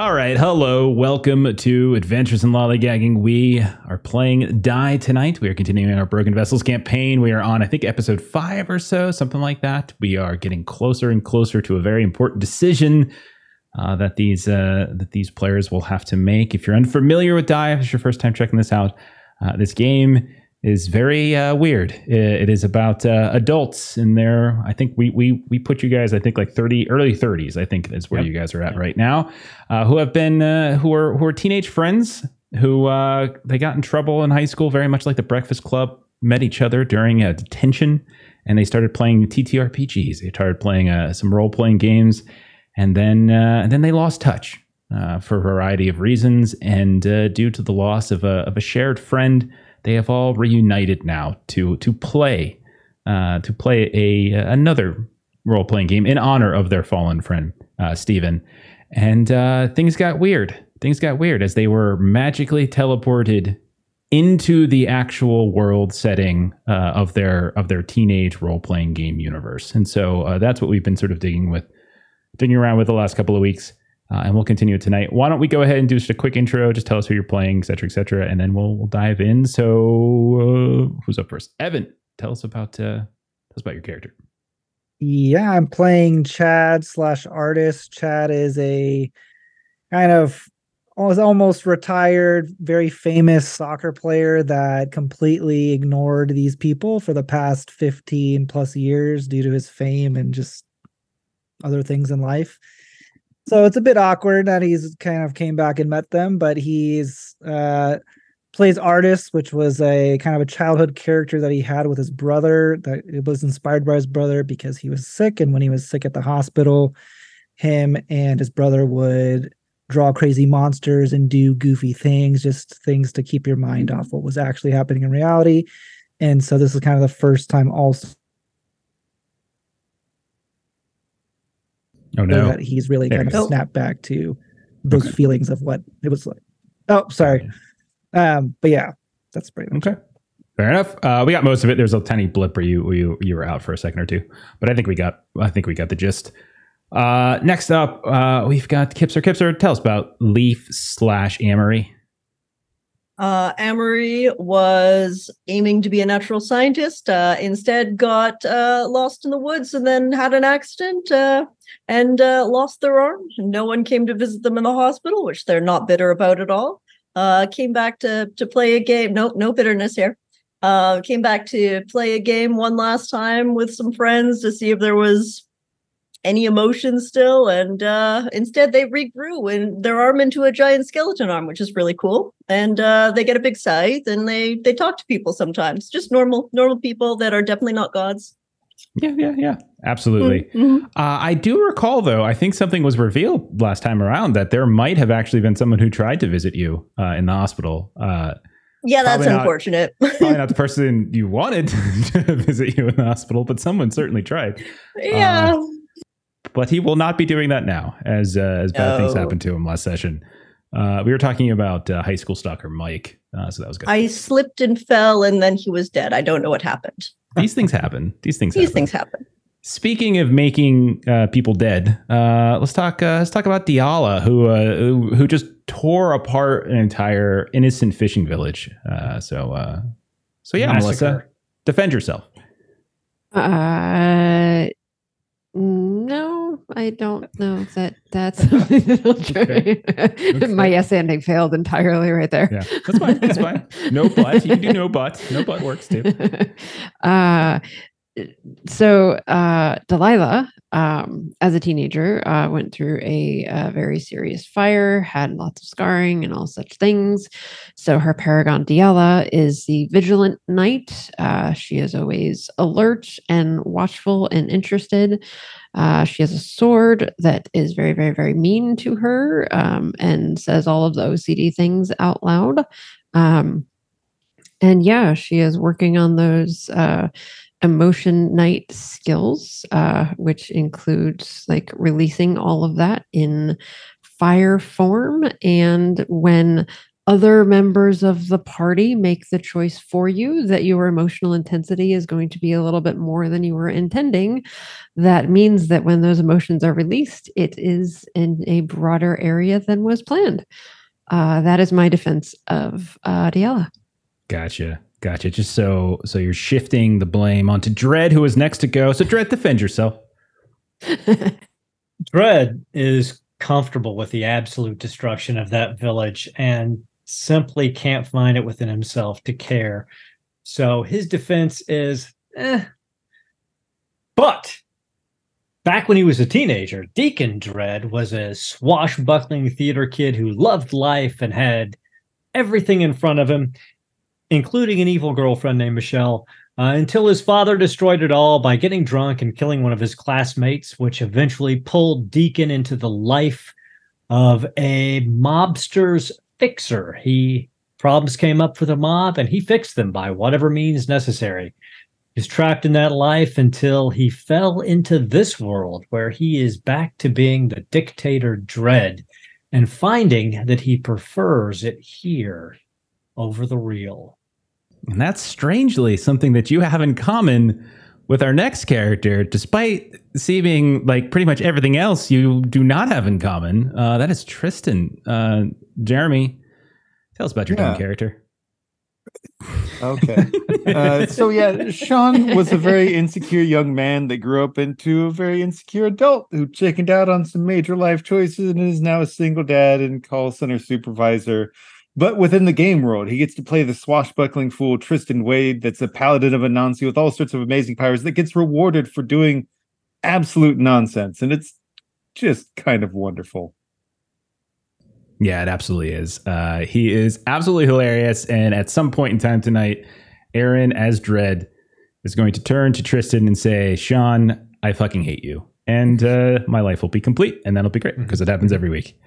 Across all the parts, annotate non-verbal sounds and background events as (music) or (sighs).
All right, hello, welcome to Adventures in Lollygagging. We are playing Die tonight. We are continuing our Broken Vessels campaign. We are on, I think, episode five or so, something like that. We are getting closer and closer to a very important decision uh, that these uh, that these players will have to make. If you're unfamiliar with Die, if it's your first time checking this out, uh, this game is very uh, weird. It, it is about uh, adults in their. I think we we we put you guys. I think like thirty early thirties. I think is where Yep. you guys are at right now. Uh, who have been uh, who are who are teenage friends who uh, they got in trouble in high school, very much like the Breakfast Club. Met each other during a detention, and they started playing TTRPGs. They started playing uh, some role playing games, and then uh, and then they lost touch uh, for a variety of reasons, and uh, due to the loss of a of a shared friend they have all reunited now to to play uh, to play a another role playing game in honor of their fallen friend uh, Stephen, and uh, things got weird. Things got weird as they were magically teleported into the actual world setting uh, of their of their teenage role playing game universe, and so uh, that's what we've been sort of digging with, digging around with the last couple of weeks. Uh, and we'll continue tonight. Why don't we go ahead and do just a quick intro? Just tell us who you're playing, et cetera, et cetera, and then we'll we'll dive in. So, uh, who's up first? Evan, tell us about uh, tell us about your character. Yeah, I'm playing Chad slash artist. Chad is a kind of almost retired, very famous soccer player that completely ignored these people for the past 15 plus years due to his fame and just other things in life. So it's a bit awkward that he's kind of came back and met them, but he's uh plays artist, which was a kind of a childhood character that he had with his brother. That it was inspired by his brother because he was sick, and when he was sick at the hospital, him and his brother would draw crazy monsters and do goofy things, just things to keep your mind off what was actually happening in reality. And so this is kind of the first time also Oh no, that he's really There kind of snapped back to those Okay. feelings of what it was like. Oh, sorry. Um, but yeah, that's pretty much Okay. Fair enough. Uh, we got most of it. There's a tiny blip where you, you you were out for a second or two, but I think we got I think we got the gist. Uh, next up, uh, we've got Kipser. Kipser, tell us about Leaf slash Amery. Uh, Amery was aiming to be a natural scientist, uh, instead got uh, lost in the woods and then had an accident uh, and uh, lost their arm. No one came to visit them in the hospital, which they're not bitter about at all. Uh, came back to to play a game. No, no bitterness here. Came back to play a game one last time with some friends to see if there was any emotion still and uh instead they regrew and their arm into a giant skeleton arm which is really cool and uh they get a big scythe and they they talk to people sometimes just normal normal people that are definitely not gods Yeah, yeah, yeah. Absolutely. Mhm. Uh, I do recall, though, I think something was revealed last time around that there might have actually been someone who tried to visit you uh, in the hospital. Uh, yeah that's not. unfortunate (laughs) probably not the (laughs) person you wanted (laughs) to visit you in the hospital, but someone certainly tried. yeah But he will not be doing that now, as uh, as bad things happened to him last session. Uh, we were talking about uh, high school stalker Mike, uh, so that was good. i slipped and fell and then he was dead i don't know what happened These things happen. These things. these happen. things happen Speaking of making uh, people dead, uh, let's talk. Uh, let's talk about Diala, who, uh, who who just tore apart an entire innocent fishing village. Uh, so, uh, so yeah, Melissa, defend yourself. Uh, no, I don't know if that that's (laughs) I'll. (laughs) My yes ending failed entirely right there. Yeah, that's fine. That's fine. No (laughs) but. You can do no but. No but works too. uh, so uh, Delilah, um, as a teenager, uh, went through a, uh very serious fire, had lots of scarring and all such things. So her paragon Diala is the vigilant knight. Uh, she is always alert and watchful and interested. Uh, she has a sword that is very, very, very mean to her um, and says all of the OCD things out loud. Um, and yeah, she is working on those uh, emotion knight skills, uh, which includes like releasing all of that in fire form. And when other members of the party make the choice for you that your emotional intensity is going to be a little bit more than you were intending, that means that when those emotions are released, it is in a broader area than was planned. Uh, that is my defense of uh, Diala. Gotcha. Gotcha. Just so so you're shifting the blame onto Dread, who is next to go. So Dread, defend yourself. (laughs) Dread is comfortable with the absolute destruction of that village and simply can't find it within himself to care. So his defense is eh. But back when he was a teenager, Deacon Dread was a swashbuckling theater kid who loved life and had everything in front of him including an evil girlfriend named Michelle, uh, until his father destroyed it all by getting drunk and killing one of his classmates, which eventually pulled Deacon into the life of a mobster's fixer. He problems came up for the mob and he fixed them by whatever means necessary. He's trapped in that life until he fell into this world where he is back to being the dictator Dread and finding that he prefers it here over the real. And that's strangely something that you have in common with our next character, despite seeming like pretty much everything else you do not have in common. Uh, that is Tristan. Uh, Jeremy, tell us about your yeah. character. Okay. (laughs) Uh, so, yeah, Sean was a very insecure young man that grew up into a very insecure adult who chickened out on some major life choices and is now a single dad and call center supervisor but within the game world, he gets to play the swashbuckling fool Tristan Wade, that's a paladin of Anansi with all sorts of amazing powers that gets rewarded for doing absolute nonsense. And it's just kind of wonderful. Yeah, it absolutely is. Uh, he is absolutely hilarious. And at some point in time tonight, Aaron, as Dread, is going to turn to Tristan and say, Sean, I fucking hate you. And uh, my life will be complete. And that'll be great because it happens every week.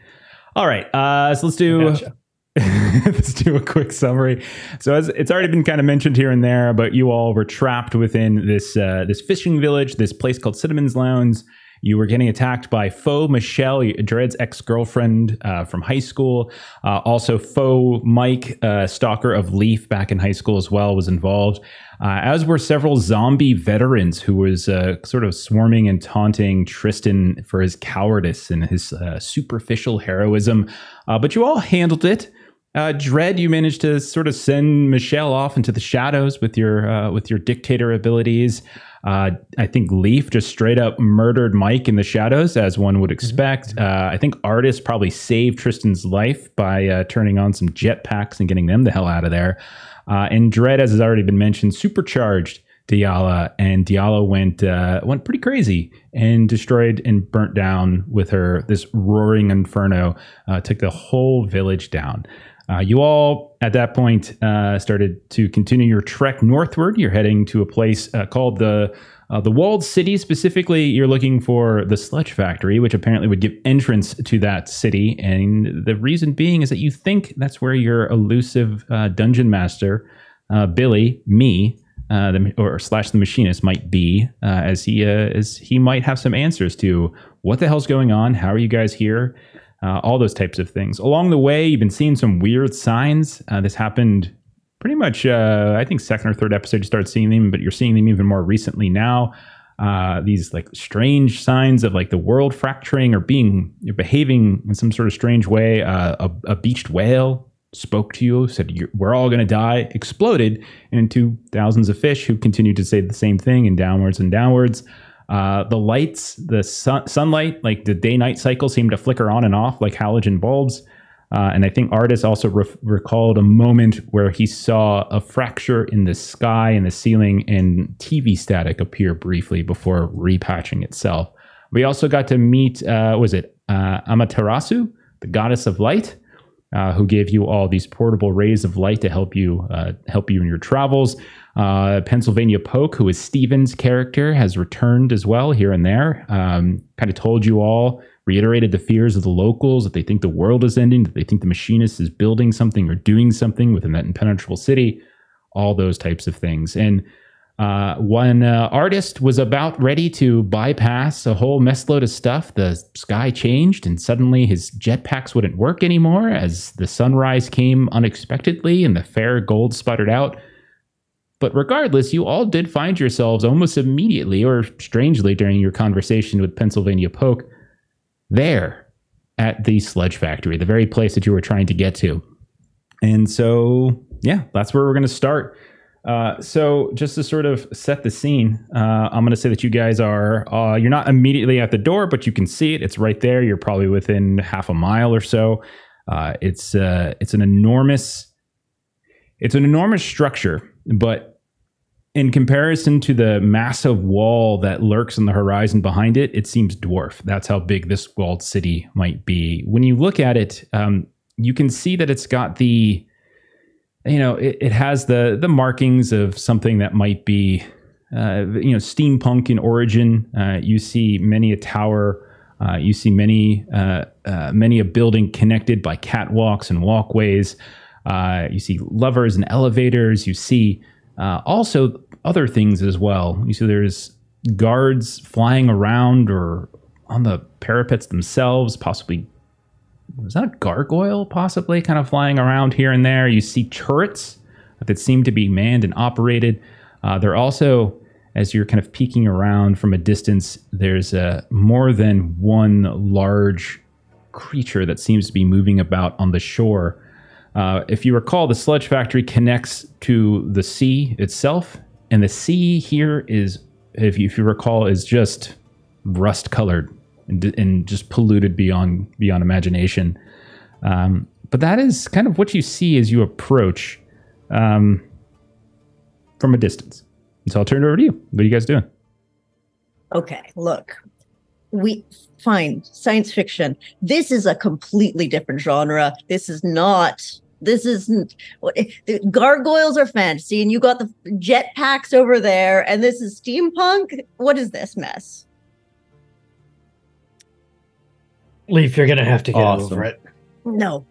All right. Uh, so let's do. Gotcha. (laughs) Let's do a quick summary. So, as it's already been kind of mentioned here and there, but you all were trapped within this uh, this fishing village, this place called Cinnamon's Lounge. You were getting attacked by Foe Michelle, Dread's ex girlfriend uh, from high school. Uh, also, Foe Mike, uh, stalker of Leaf back in high school as well, was involved. Uh, as were several zombie veterans who was uh, sort of swarming and taunting Tristan for his cowardice and his superficial heroism. but you all handled it. Uh, Dread, you managed to sort of send Michelle off into the shadows with your uh, with your dictator abilities. Uh, I think Leaf just straight up murdered Mike in the shadows, as one would expect. Mm-hmm. Uh, I think Artist probably saved Tristan's life by uh, turning on some jetpacks and getting them the hell out of there. Uh, and Dread, as has already been mentioned, supercharged Diala, and Diala went went pretty crazy and destroyed and burnt down with her this roaring inferno. took the whole village down. Uh, you all, at that point, uh, started to continue your trek northward. You're heading to a place uh, called the uh, the Walled City. Specifically, you're looking for the Sludge Factory, which apparently would give entrance to that city. And the reason being is that you think that's where your elusive uh, dungeon master, uh, Billy, me, the, or slash the machinist, might be, as he as he might have some answers to what the hell's going on. How are you guys here? Uh, all those types of things. Along the way, you've been seeing some weird signs. Uh, this happened pretty much, uh, I think, second or third episode, you start seeing them, but you're seeing them even more recently now. Uh, these like strange signs of like the world fracturing or being behaving in some sort of strange way. Uh, a, a beached whale spoke to you, said, We're all going to die, exploded into thousands of fish who continued to say the same thing and downwards and downwards. Uh, the lights, the sun, sunlight, like the day night cycle seemed to flicker on and off like halogen bulbs. Uh, and I think Artis also re- recalled a moment where he saw a fracture in the sky and the ceiling and TV static appear briefly before repatching itself. We also got to meet, uh, was it uh, Amaterasu, the goddess of light, uh, who gave you all these portable rays of light to help you uh, help you in your travels. Uh, Pennsylvania Poke, who is Steven's character, has returned as well here and there. Um, kind of told you all, reiterated the fears of the locals that they think the world is ending, that they think the machinist is building something or doing something within that impenetrable city, all those types of things. And Uh, one uh, artist was about ready to bypass a whole messload of stuff. The sky changed, and suddenly his jetpacks wouldn't work anymore as the sunrise came unexpectedly and the fair gold sputtered out. But regardless, you all did find yourselves almost immediately, or strangely during your conversation with Pennsylvania Poke, there at the sludge factory, the very place that you were trying to get to. And so, yeah, that's where we're going to start. Uh, so, just to sort of set the scene, uh, I'm going to say that you guys are, uh, you're not immediately at the door, but you can see it. It's right there. You're probably within half a mile or so. Uh, it's, uh, it's an enormous, it's an enormous structure, but in comparison to the massive wall that lurks on the horizon behind it, it seems dwarf. That's how big this walled city might be. When you look at it, um, you can see that it's got the, you know, it, it has the the markings of something that might be, uh, you know, steampunk in origin. Uh, you see many a tower. Uh, you see many uh, uh, many a building connected by catwalks and walkways. Uh, you see levers and elevators. You see uh, also other things as well. You see there's guards flying around or on the parapets themselves, possibly was that a gargoyle possibly kind of flying around here and there. You see turrets that seem to be manned and operated. Uh, they're also, as you're kind of peeking around from a distance, there's uh, more than one large creature that seems to be moving about on the shore. Uh, if you recall, the sludge factory connects to the sea itself, and the sea here is, if you, if you recall, is just rust colored and, and just polluted beyond beyond imagination. Um, but that is kind of what you see as you approach um, from a distance. So I'll turn it over to you. What are you guys doing? Okay, look, we fine science fiction. This is a completely different genre. This is not. This isn't. what- eh, The gargoyles are fantasy, and you got the jet packs over there, and this is steampunk. What is this mess? Leaf, you're gonna have to get Awesome. over it. No,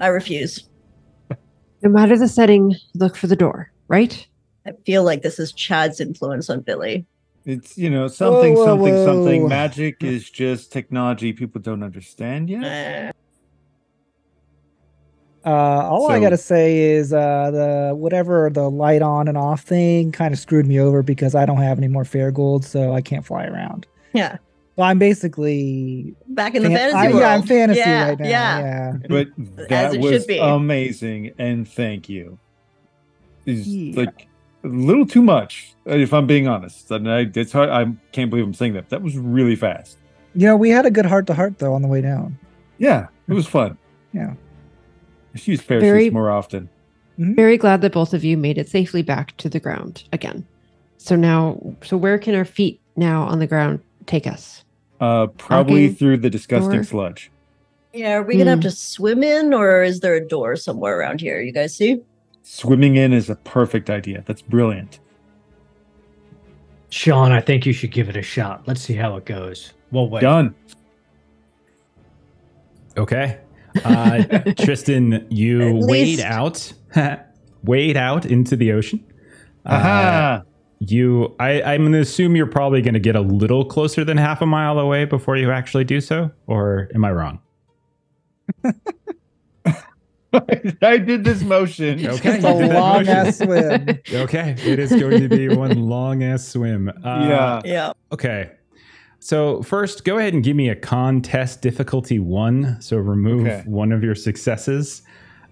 I refuse. No matter the setting, look for the door, right? I feel like this is Chad's influence on Billy. It's you know something whoa, something whoa. something. Magic is just technology people don't understand yet. Eh. Uh, all I gotta say is uh, the whatever the light on and off thing kind of screwed me over because I don't have any more fair gold, so I can't fly around. Yeah, So I'm basically back in the fan- fantasy I- world. yeah, I'm fantasy yeah, right now. Yeah. Yeah. But that was amazing, and thank you. Is Yeah. like a little too much, uh, if I'm being honest. And I, it's hard. I can't believe I'm saying that. That was really fast. You know, we had a good heart to heart though on the way down. Yeah, it was fun. Yeah. I should use parachutes Very- more often. Very glad that both of you made it safely back to the ground again. So now, so where can our feet now on the ground take us? Uh, probably Walking through the disgusting door. sludge. Yeah, are we gonna have Hmm. to swim in, or is there a door somewhere around here? You guys see? Swimming in is a perfect idea. That's brilliant. Sean, I think you should give it a shot. Let's see how it goes. We'll wait. Done. Okay. Uh, Tristan, you wade out, (laughs) wade out into the ocean. Uh, Aha! you, I, I'm going to assume you're probably going to get a little closer than half a mile away before you actually do so, or am I wrong? (laughs) I did this motion. (laughs) Okay. It's a you did that long motion. ass swim. Okay, it is going to be one long ass swim. Uh, Yeah. Yeah. Okay. So first, go ahead and give me a contest difficulty one. So remove Okay. one of your successes,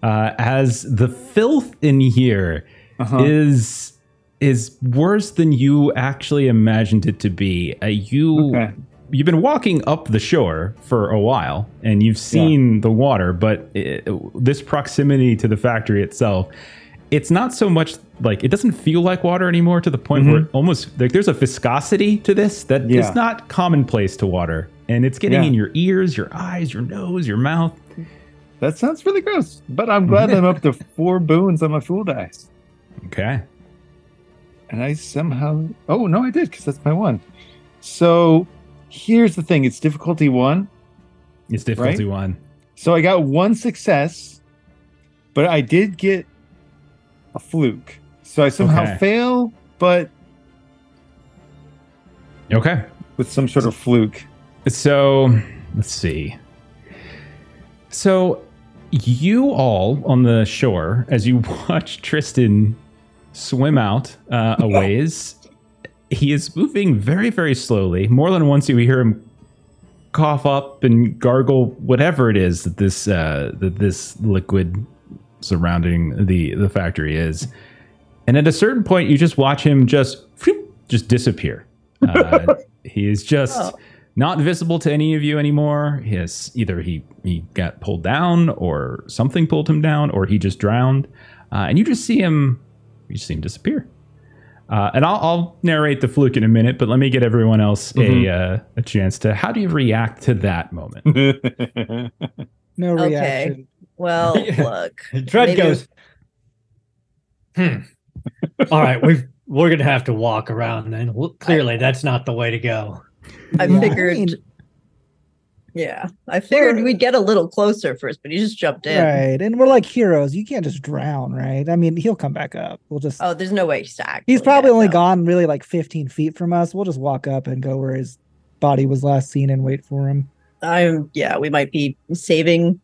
uh, as the filth in here Uh-huh. is is worse than you actually imagined it to be. Uh, you Okay. you've been walking up the shore for a while, and you've seen the water, but it, this proximity to the factory itself. It's not so much like it doesn't feel like water anymore to the point where it almost like there's a viscosity to this that is Yeah. not commonplace to water, and it's getting Yeah. in your ears, your eyes, your nose, your mouth. That sounds really gross, but I'm glad I'm up to (laughs) four boons on my fool dice. Okay. And I somehow. Oh, no, I did, because that's my one. So here's the thing it's difficulty one. It's difficulty one. So I got one success, but I did get a fluke. So I somehow Okay. fail but Okay. with some sort of fluke. So let's see. So you all on the shore, as you (laughs) watch Tristan swim out uh, a (laughs) ways, he is moving very, very slowly. More than once, you hear him cough up and gargle whatever it is that this uh, that this liquid surrounding the the factory is. And at a certain point, you just watch him just just disappear. Uh, (laughs) he is just Oh. not visible to any of you anymore. He has either he he got pulled down, or something pulled him down, or he just drowned, uh, and you just see him. You just see him disappear. Uh, and I'll, I'll narrate the fluke in a minute, but let me get everyone else Mhm. a uh, a chance to. How do you react to that moment? (laughs) No Okay. Reaction. Well, (laughs) look. Dread Maybe- goes, hmm. All right, we've we're gonna have to walk around then. Well, clearly, that's not the way to go. I Yeah, figured. yeah, I figured we'd get a little closer first, but he just jumped in. Right. And we're like heroes. You can't just drown, right? I mean, he'll come back up. We'll just Oh, there's no way he's actually He's probably only though. gone really like 15 feet from us. We'll just walk up and go where his body was last seen and wait for him. I'm yeah, we might be saving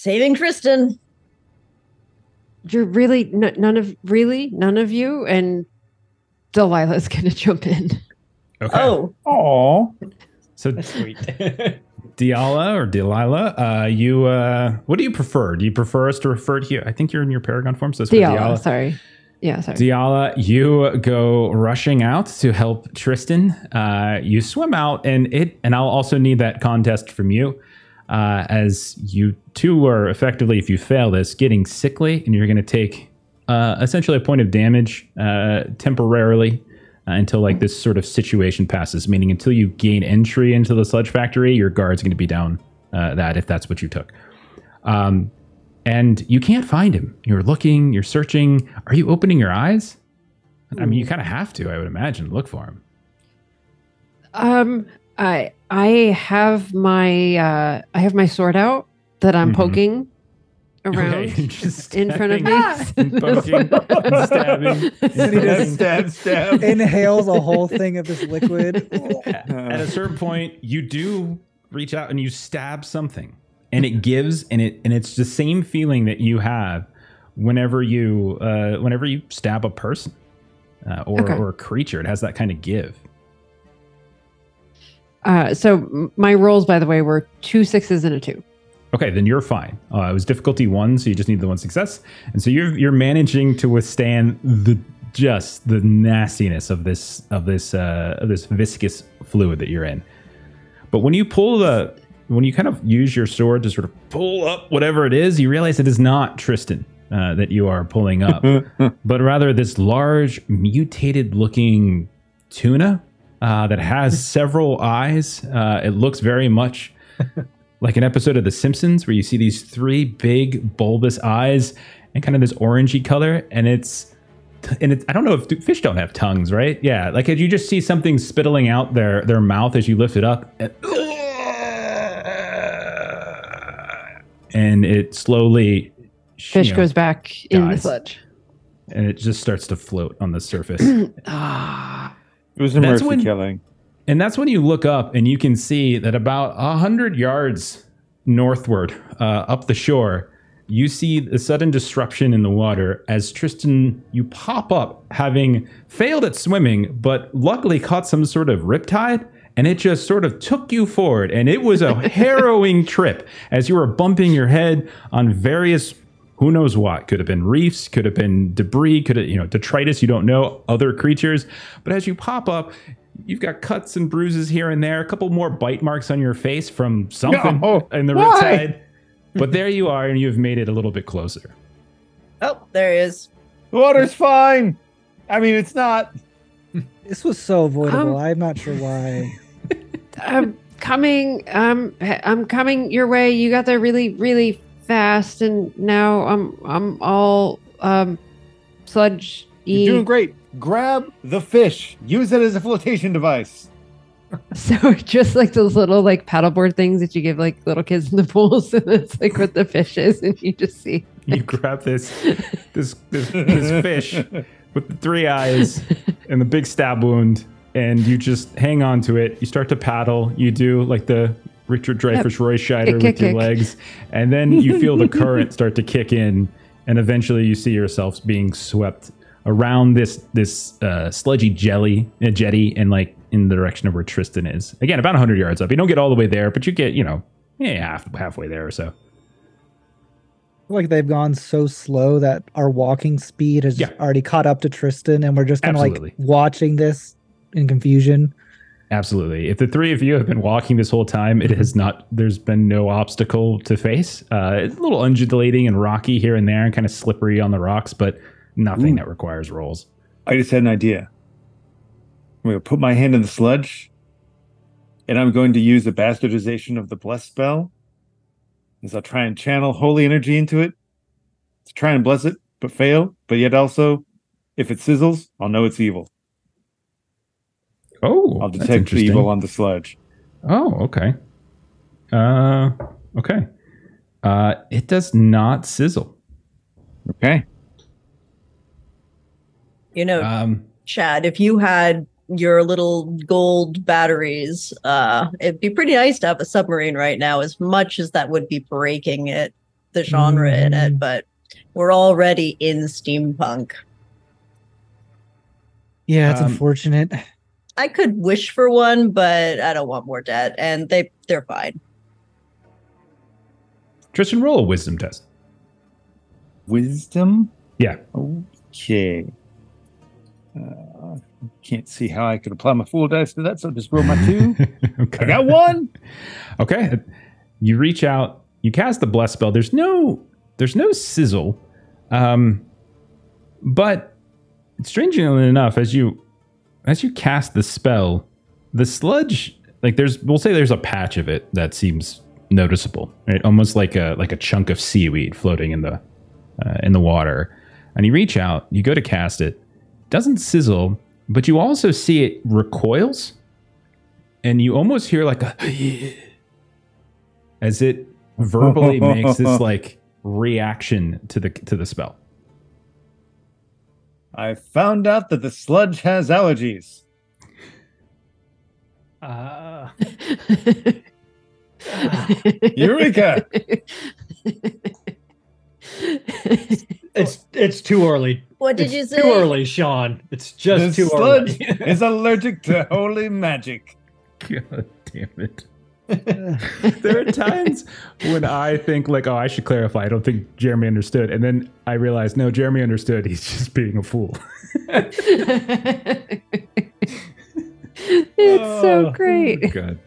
saving Tristan. You're really n- none of really none of you, and Delilah's (laughs) gonna jump in. Okay. Oh, Aw. so Sweet. (laughs) Diala or Delilah, uh, you uh, what do you prefer? Do you prefer us to refer to you? I think you're in your Paragon form, so it's Diala, Diala. sorry. Yeah, sorry. Diala, you go rushing out to help Tristan. Uh, you swim out, and it, and I'll also need that contest from you, uh, as you two are effectively, if you fail this, getting sickly, and you're going to take uh, essentially a point of damage uh, temporarily uh, until like this sort of situation passes. Meaning, until you gain entry into the sludge factory, your guard's going to be down uh, that if that's what you took. Um, and you can't find him. You're looking, you're searching. Are you opening your eyes? I mean, you kind of have to, I would imagine, look for him. Um, I I have my uh I have my sword out that I'm Mhm. poking around (laughs) Okay, just in front of me. (laughs) and poking (laughs) and stabbing. And he just- stab, stab. Inhales a whole thing of this liquid. At a certain point, you do reach out and you stab something, and it gives, and it and it's the same feeling that you have whenever you uh, whenever you stab a person uh, or Okay. or a creature. It has that kind of give. Uh, so my rolls, by the way, were two sixes and a two. Okay, then you're fine. Uh, it was difficulty one, so you just need the one success, and so you're you're managing to withstand the just the nastiness of this of this uh, of this viscous fluid that you're in. But when you pull the when you kind of use your sword to sort of pull up whatever it is, you realize it is not Tristan uh, that you are pulling up, (laughs) but rather this large mutated looking tuna uh, that has (laughs) several eyes. Uh, it looks very much (laughs) like an episode of The Simpsons where you see these three big bulbous eyes and kind of this orangey color, and it's and it's I don't know if fish don't have tongues, right? Yeah, like if you just see something spittling out their their mouth as you lift it up, and, and it slowly Fish you know, goes back in the sludge. and it just starts to float on the surface. (clears throat) Ah, It was a That's mercy when- killing. And that's when you look up and you can see that about a hundred yards northward, uh, up the shore, you see the sudden disruption in the water as Tristan, you pop up having failed at swimming, but luckily caught some sort of riptide. And it just sort of took you forward. And it was a (laughs) harrowing trip as you were bumping your head on various who knows what could have been reefs could have been debris could have you know detritus you don't know other creatures but as you pop up you've got cuts and bruises here and there a couple more bite marks on your face from something No, in the why? riptide but there you are and you've made it a little bit closer oh, there is. The water's fine. I mean, it's not. This was so avoidable. Um, I'm not sure why. (laughs) I'm coming. Um, h- I'm coming your way. You got there really, really fast, and now I'm I'm all um sludge. You're doing great. Grab the fish. Use it as a flotation device. (laughs) So just like those little like paddleboard things that you give like little kids in the pools, (laughs) and it's like what the fish is, and you just see. you grab this this this, this fish with the three eyes and the big stab wound, and you just hang on to it. You start to paddle. You do like the Richard Dreyfuss Roy Scheider Kick, with kick, your kick. legs, and then you feel the current (laughs) start to kick in, and eventually you see yourselves being swept around this this uh, sludgy jelly uh, jetty and like in the direction of where Tristan is. Again, about 100 yards up. You don't get all the way there, but you get you know yeah half halfway there or so. like they've gone so slow that our walking speed has Yeah. already caught up to Tristan, and we're just kind of like watching this in confusion. Absolutely. If the three of you have been walking this whole time, it has not. There's been no obstacle to face. Uh, it's a little undulating and rocky here and there, and kind of slippery on the rocks, but nothing Ooh. that requires rolls. I just had an idea. I'm going to put my hand in the sludge, and I'm going to use the bastardization of the bless spell. As I'll try and channel holy energy into it to try and bless it, but fail. But yet also, if it sizzles, I'll know it's evil. Oh, I'll detect the evil on the sludge. Oh, okay. Uh, okay. Uh, it does not sizzle. Okay. You know, Um, Chad, if you had your little gold batteries, uh, it'd be pretty nice to have a submarine right now, as much as that would be breaking it, the genre in it, Mm. but we're already in steampunk. Yeah, it's Um, unfortunate. I could wish for one, but I don't want more debt, and they they're fine. Tristan, roll a wisdom test. Wisdom? Yeah. Okay. Uh, can't see how I could apply my full dice to that, so I'll just roll my two. (laughs) okay. I got one. Okay. You reach out, you cast the bless spell. There's no there's no sizzle. Um but strangely enough, as you as you cast the spell, the sludge like there's we'll say there's a patch of it that seems noticeable. Right? Almost like a like a chunk of seaweed floating in the uh, in the water. And you reach out, you go to cast it, doesn't sizzle, but you also see it recoils and you almost hear like a (laughs) as it verbally makes this (laughs) like reaction to the to the spell. I found out that the sludge has allergies. Uh, (laughs) Eureka! it's it's too early. What did It's you say? Too early, Sean. It's just the too sludge early. (laughs) is allergic to holy magic. God damn it. There are times when I think like, oh, I should clarify. I don't think Jeremy understood, and then I realize, no, Jeremy understood. He's just being a fool. (laughs) it's so Oh, great. Good.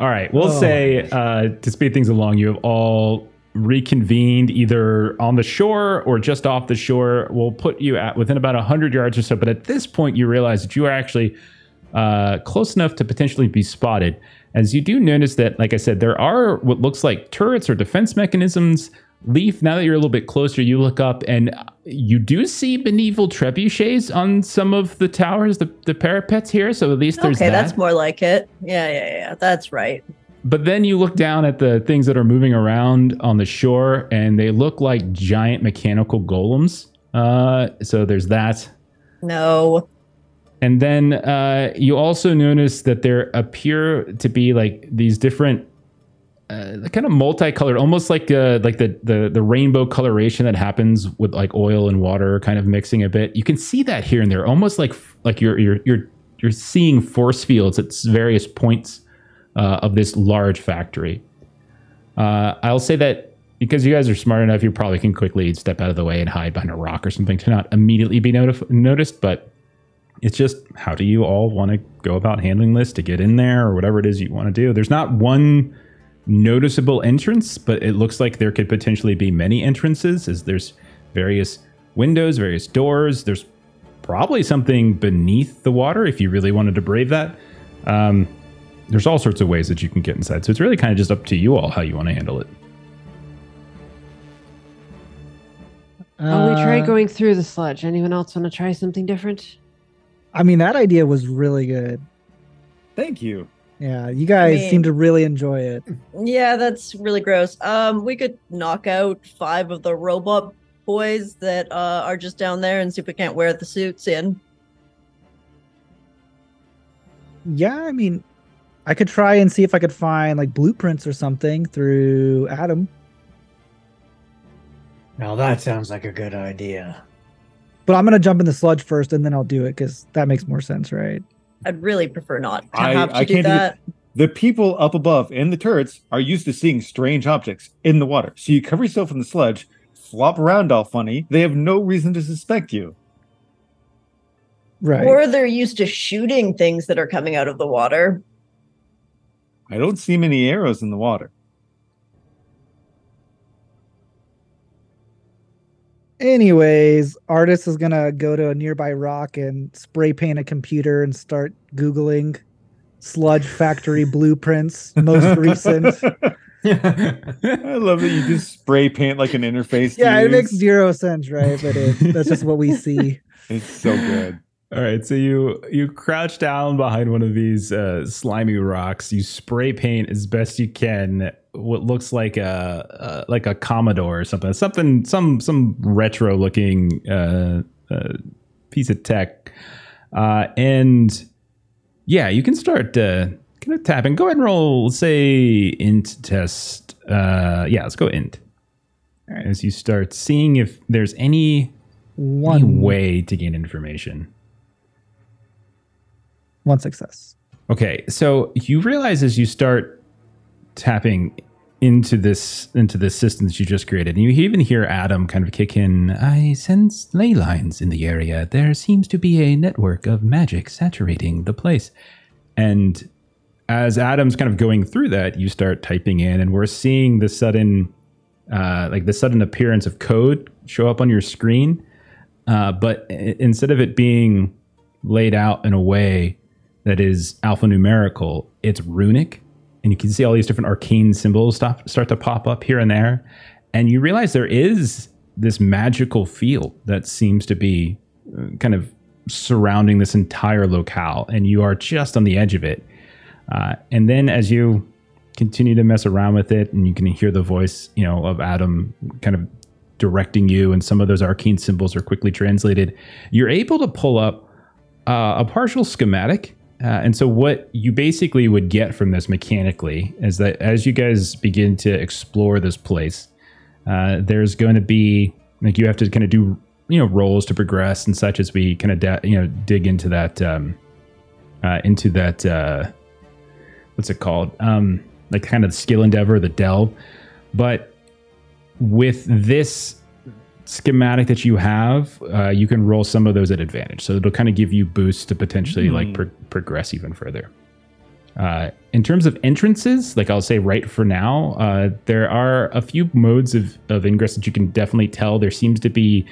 All right. We'll Oh. say uh, to speed things along, you have all reconvened either on the shore or just off the shore. We'll put you at within about 100 yards or so. But at this point, you realize that you are actually uh, close enough to potentially be spotted. As you do notice that, like I said, there are what looks like turrets or defense mechanisms. Leaf, now that you're a little bit closer, you look up and you do see medieval trebuchets on some of the towers, the, the parapets here. So at least there's Okay, that. that's more like it. Yeah, yeah, yeah. That's right. But then you look down at the things that are moving around on the shore, and they look like giant mechanical golems. Uh, so there's that. No. And then uh, you also notice that there appear to be like these different, uh, kind of multicolored, almost like uh, like the, the the rainbow coloration that happens with like oil and water kind of mixing a bit. You can see that here and there, almost like like you're you're you're you're seeing force fields at various points uh, of this large factory. Uh, I'll say that because you guys are smart enough, you probably can quickly step out of the way and hide behind a rock or something to not immediately be notif- noticed. But it's just how do you all want to go about handling this to get in there or whatever it is you want to do? There's not one noticeable entrance, but it looks like there could potentially be many entrances as there's various windows, various doors. There's probably something beneath the water if you really wanted to brave that. Um, there's all sorts of ways that you can get inside. So it's really kind of just up to you all how you want to handle it. Oh, we tried Uh, going through the sludge. Anyone else want to try something different? I mean, that idea was really good. Thank you. Yeah, you guys mean- seem to really enjoy it. Yeah, that's really gross. Um, we could knock out five of the robot boys that uh, are just down there and see if we can't wear the suits in? Yeah, I mean, I could try and see if I could find like blueprints or something through Adam. Now that sounds like a good idea. But I'm gonna jump in the sludge first, and then I'll do it because that makes more sense, right? I'd really prefer not to I- have to I do can't do that. The people up above in the turrets are used to seeing strange objects in the water. So you cover yourself in the sludge, flop around all funny. They have no reason to suspect you. Right. Or they're used to shooting things that are coming out of the water. I don't see many arrows in the water. Anyways, artist is gonna go to a nearby rock and spray paint a computer and start googling sludge factory (laughs) blueprints, most recent. (laughs) I love that you just spray paint like an interface. Yeah, it use. makes zero sense, right? But it, that's just what we (laughs) see. It's so good. All right, so you you crouch down behind one of these uh, slimy rocks. You spray paint as best you can what looks like a uh, like a Commodore or something, something some some retro looking uh, uh, piece of tech, uh, and yeah, you can start uh, kind of tapping. Go ahead and roll, say int test. Uh, yeah, let's go int. All right. As you start seeing if there's any, any One way to gain information. one success. Okay, so you realize as you start tapping into this into this system that you just created, and you even hear Adam kind of kick in. I sense ley lines in the area. There seems to be a network of magic saturating the place. And as Adam's kind of going through that, you start typing in, and we're seeing the sudden, uh, like the sudden appearance of code show up on your screen. Uh, but instead of it being laid out in a way that is alphanumerical, it's runic. And you can see all these different arcane symbols stop, start to pop up here and there. And you realize there is this magical field that seems to be uh, kind of surrounding this entire locale. And you are just on the edge of it. Uh, and then as you continue to mess around with it, and you can hear the voice, you know, of Adam kind of directing you, and some of those arcane symbols are quickly translated, you're able to pull up uh, a partial schematic. Uh, and so, what you basically would get from this mechanically is that as you guys begin to explore this place, uh, there's going to be like you have to kind of do you know rolls to progress and such as we kind of da- you know dig into that um, uh, into that uh, what's it called um, like kind of the skill endeavor, the delve. But with this schematic that you have, uh, you can roll some of those at advantage. So it'll kind of give you boosts to potentially like pro- progress even further. Uh, in terms of entrances, like I'll say right for now, uh, there are a few modes of, of ingress that you can definitely tell. There seems to be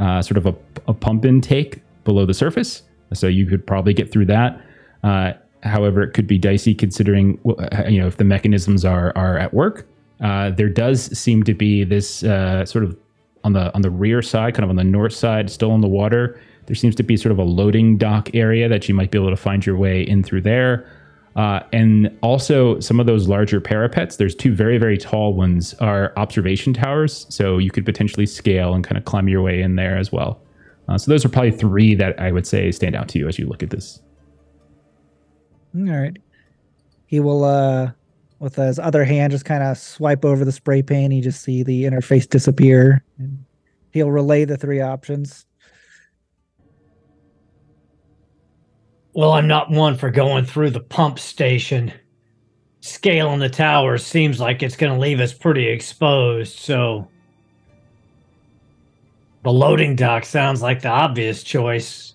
uh, sort of a, a pump intake below the surface. So you could probably get through that. Uh, however, it could be dicey considering, uh, you know, if the mechanisms are, are at work. Uh, there does seem to be this uh, sort of on the on the rear side, kind of on the north side, still in the water. There seems to be sort of a loading dock area that you might be able to find your way in through there. Uh, and also some of those larger parapets. There's two very very tall ones are observation towers, so you could potentially scale and kind of climb your way in there as well. Uh, so those are probably three that I would say stand out to you as you look at this. All right. He will, uh, with his other hand, just kind of swipe over the spray paint. You just see the interface disappear. And he'll relay the three options. Well, I'm not one for going through the pump station. Scaling the tower seems like it's going to leave us pretty exposed, so the loading dock sounds like the obvious choice.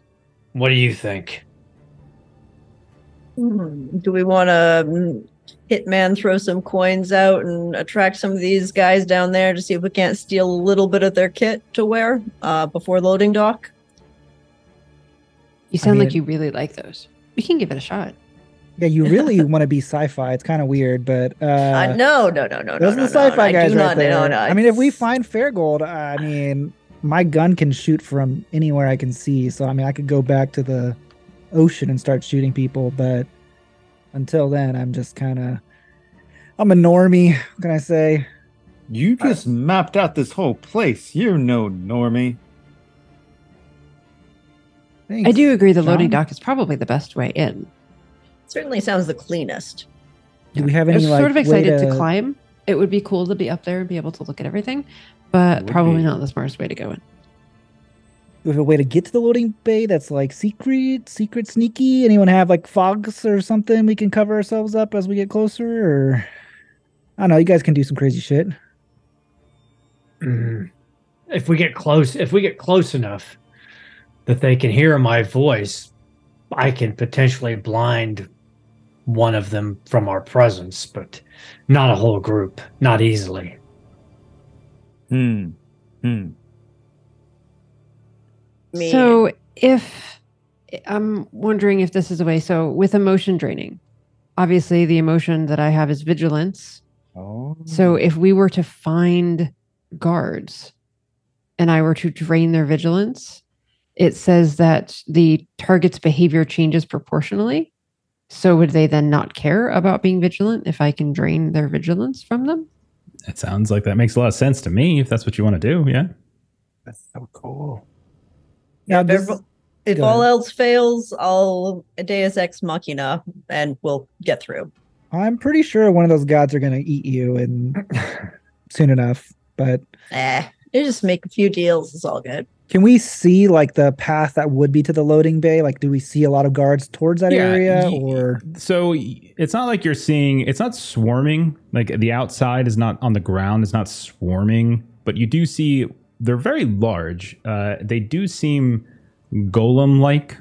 What do you think? Hmm, Do we want to hitman throw some coins out and attract some of these guys down there to see if we can't steal a little bit of their kit to wear uh, before loading dock? You sound like mean- you really like those. We can give it a shot. Yeah, you really (laughs) want to be sci-fi. It's kind of weird, but uh, Uh, no, no, no, no, no. those no, are the no, sci-fi I guys do right not, there. No, no, I mean, if we it's- find Fairgold, I mean, my gun can shoot from anywhere I can see. So I mean, I could go back to the ocean and start shooting people. But until then, I'm just kind of, I'm a normie. What can I say? You just mapped out this whole place. You're no normie. I do agree the loading dock is probably the best way in. Certainly sounds the cleanest. Do we have I any was like sort of excited to... to climb. It would be cool to be up there and be able to look at everything, but probably be. not the smartest way to go in. Do we have a way to get to the loading bay that's like secret, secret, sneaky? Anyone have like fogs or something we can cover ourselves up as we get closer? Or I don't know. You guys can do some crazy shit. Mm. if we get close, if we get close enough that they can hear my voice, I can potentially blind one of them from our presence, but not a whole group, not easily. Hmm. Hmm. Me. So if I'm wondering if this is a way, so with emotion draining, obviously the emotion that I have is vigilance. Oh. So if we were to find guards and I were to drain their vigilance, it says that the target's behavior changes proportionally. So would they then not care about being vigilant if I can drain their vigilance from them? It sounds like that makes a lot of sense to me. If that's what you want to do, yeah. That's so cool. Now, if, ever- if all else fails, I'll Deus Ex Machina and we'll get through. I'm pretty sure one of those gods are going to eat you and (laughs) soon enough. But Eh, you just make a few deals. It's all good. can we see like the path that would be to the loading bay? Like, do we see a lot of guards towards that Yeah, area? Or So it's not like you're seeing. It's not swarming. Like the outside is not on the ground. It's not swarming. But you do see they're very large. Uh, they do seem golem-like,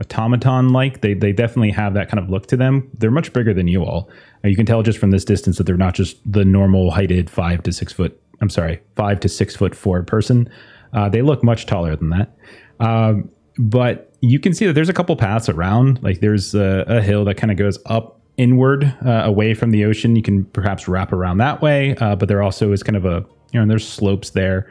automaton-like. They they definitely have that kind of look to them. They're much bigger than you all. Uh, you can tell just from this distance that they're not just the normal heighted five to six foot. I'm sorry, five to six foot four person. Uh, they look much taller than that. Um, but you can see that there's a couple paths around. Like there's a, a hill that kind of goes up inward uh, away from the ocean. You can perhaps wrap around that way. Uh, but there also is kind of a you know there's slopes there.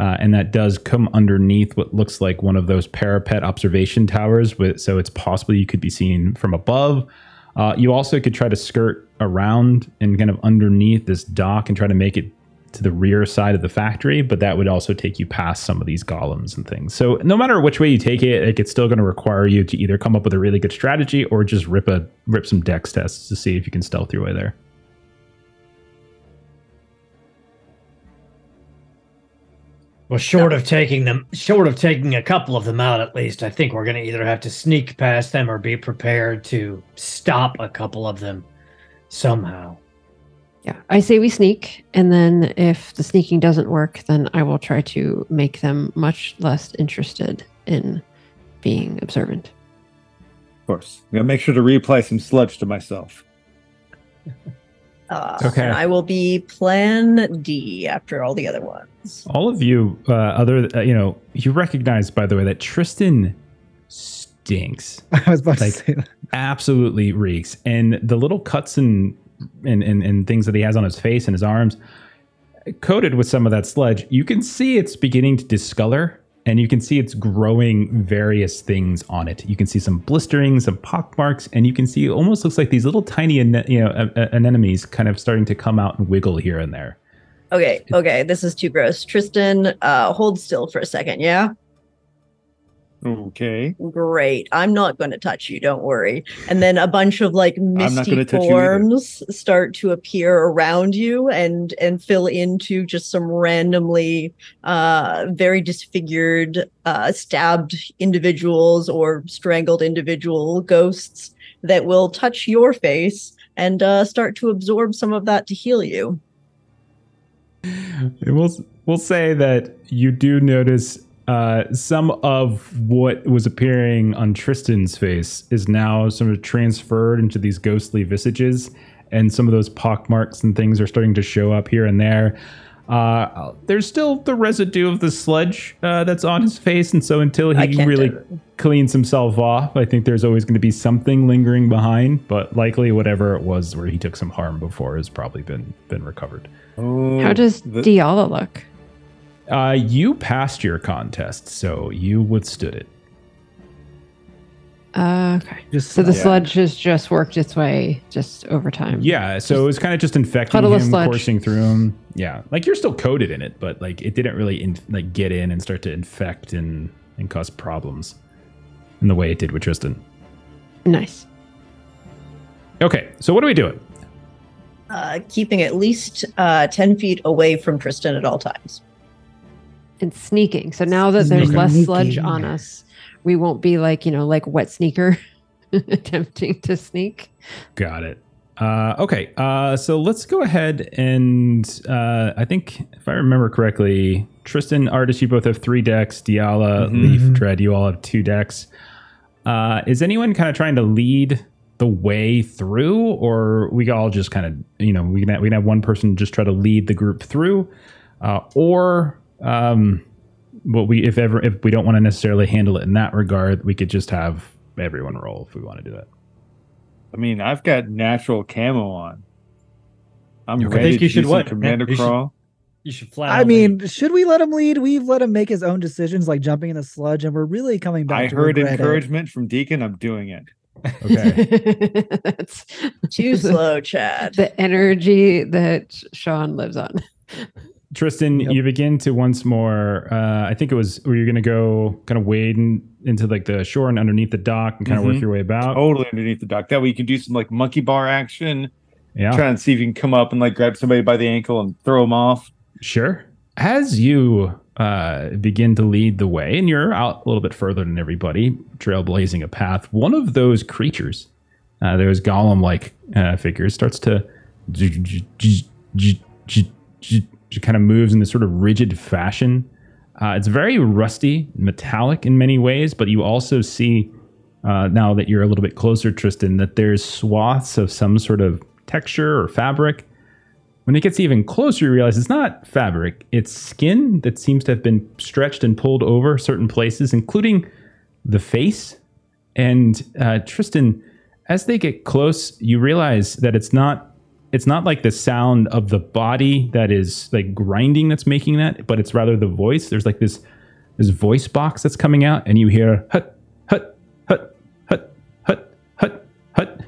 Uh, and that does come underneath what looks like one of those parapet observation towers. With, so it's possible you could be seen from above. Uh, you also could try to skirt around and kind of underneath this dock and try to make it to the rear side of the factory, but that would also take you past some of these golems and things. So no matter which way you take it, like, it's still going to require you to either come up with a really good strategy or just rip a rip some dex tests to see if you can stealth your way there. Well, short of taking them, short of taking a couple of them out, at least, I think we're going to either have to sneak past them or be prepared to stop a couple of them somehow. Yeah, I say we sneak, and then if the sneaking doesn't work, then I will try to make them much less interested in being observant. Of course. I'm gonna make sure to reapply some sludge to myself. (laughs) Uh, Okay. And I will be Plan D after all the other ones. All of you, uh, other uh, you know, you recognize by the way that Tristan stinks. (laughs) I was about Like- to say that. absolutely reeks. And the little cuts and, and and and things that he has on his face and his arms, coated with some of that sludge, you can see it's beginning to discolor, and you can see it's growing various things on it. You can see some blistering, some pock marks, and you can see it almost looks like these little tiny you know anemones kind of starting to come out and wiggle here and there. Okay, okay, this is too gross. Tristan, uh, hold still for a second, yeah? Okay. Great. I'm not going to touch you, don't worry. And then a bunch of like not misty gonna touch you either. forms start to appear around you and and fill into just some randomly uh very disfigured uh stabbed individuals or strangled individual ghosts that will touch your face and uh start to absorb some of that to heal you. And we'll we'll say that you do notice uh, some of what was appearing on Tristan's face is now sort of transferred into these ghostly visages, and some of those pockmarks and things are starting to show up here and there. Uh, there's still the residue of the sludge uh, that's on his face, and so until he really cleans himself off, I think there's always going to be something lingering behind. But likely, whatever it was where he took some harm before has probably been been recovered. Oh, How does the- Diala look? Uh, you passed your contest, so you withstood it. Uh, okay. Just So the Yeah. sludge has just worked its way just over time. Yeah, so it was kind of just infecting him, sludge. coursing through him. Yeah, like you're still coated in it, but like it didn't really in, like get in and start to infect and and cause problems in the way it did with Tristan. Nice. Okay, so what are we doing? Uh, keeping at least uh, 10 feet away from Tristan at all times. And sneaking. So now that there's Sneaking. less sludge on us, we won't be like, you know, like wet sneaker (laughs) attempting to sneak. Got it. Uh, okay, uh, so let's go ahead and uh, I think if I remember correctly, Tristan, Artist, you both have three dex. Diala, Mhm. Leaf, Dread, you all have two dex. Uh, is anyone kind of trying to lead the way through, or we all just kind of, you know, we can have, we can have one person just try to lead the group through, uh, or um, what we if ever if we don't want to necessarily handle it in that regard, we could just have everyone roll if we want to do that. I mean, I've got natural camo on. I'm Okay. ready I think you to should what? Commander You should- crawl. You should flat. I out lead. mean, should we let him lead? We've let him make his own decisions, like jumping in the sludge, and we're really coming back. I to heard regret it. encouragement from Deacon. I'm doing it. Okay. (laughs) That's Too slow, (laughs) Chad. the energy that Sean lives on. Tristan, Yep. you begin to once more. Uh, I think it was where you're going to go kind of wade in, into like the shore and underneath the dock and kind of work your way about. Totally underneath the dock. That way you can do some like monkey bar action. yeah, Try and see if you can come up and like grab somebody by the ankle and throw them off. sure. As you uh, begin to lead the way, and you're out a little bit further than everybody, trailblazing a path. One of those creatures, uh, those golem-like uh, figures, starts to kind of moves in this sort of rigid fashion. Uh, it's very rusty, metallic in many ways, but you also see uh, now that you're a little bit closer, Tristan, that there's swaths of some sort of texture or fabric. When it gets even closer, you realize it's not fabric, it's skin that seems to have been stretched and pulled over certain places, including the face. And uh, Tristan, as they get close, you realize that it's not it's not like the sound of the body that is like grinding that's making that, but it's rather the voice. There's like this this voice box that's coming out, and you hear hut hut hut hut hut hut hut.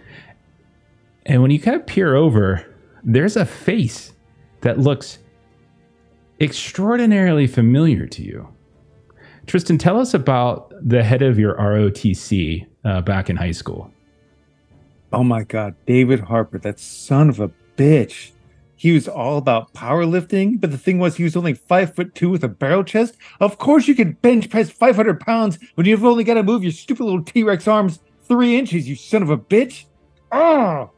And when you kind of peer over, there's a face that looks extraordinarily familiar to you. Tristan, tell us about the head of your ROTC uh, back in high school. Oh my god, David Harper, that son of a bitch. He was all about powerlifting, but the thing was, he was only five foot two with a barrel chest. Of course, you can bench press 500 pounds when you've only got to move your stupid little T Rex arms three inches, you son of a bitch. Oh,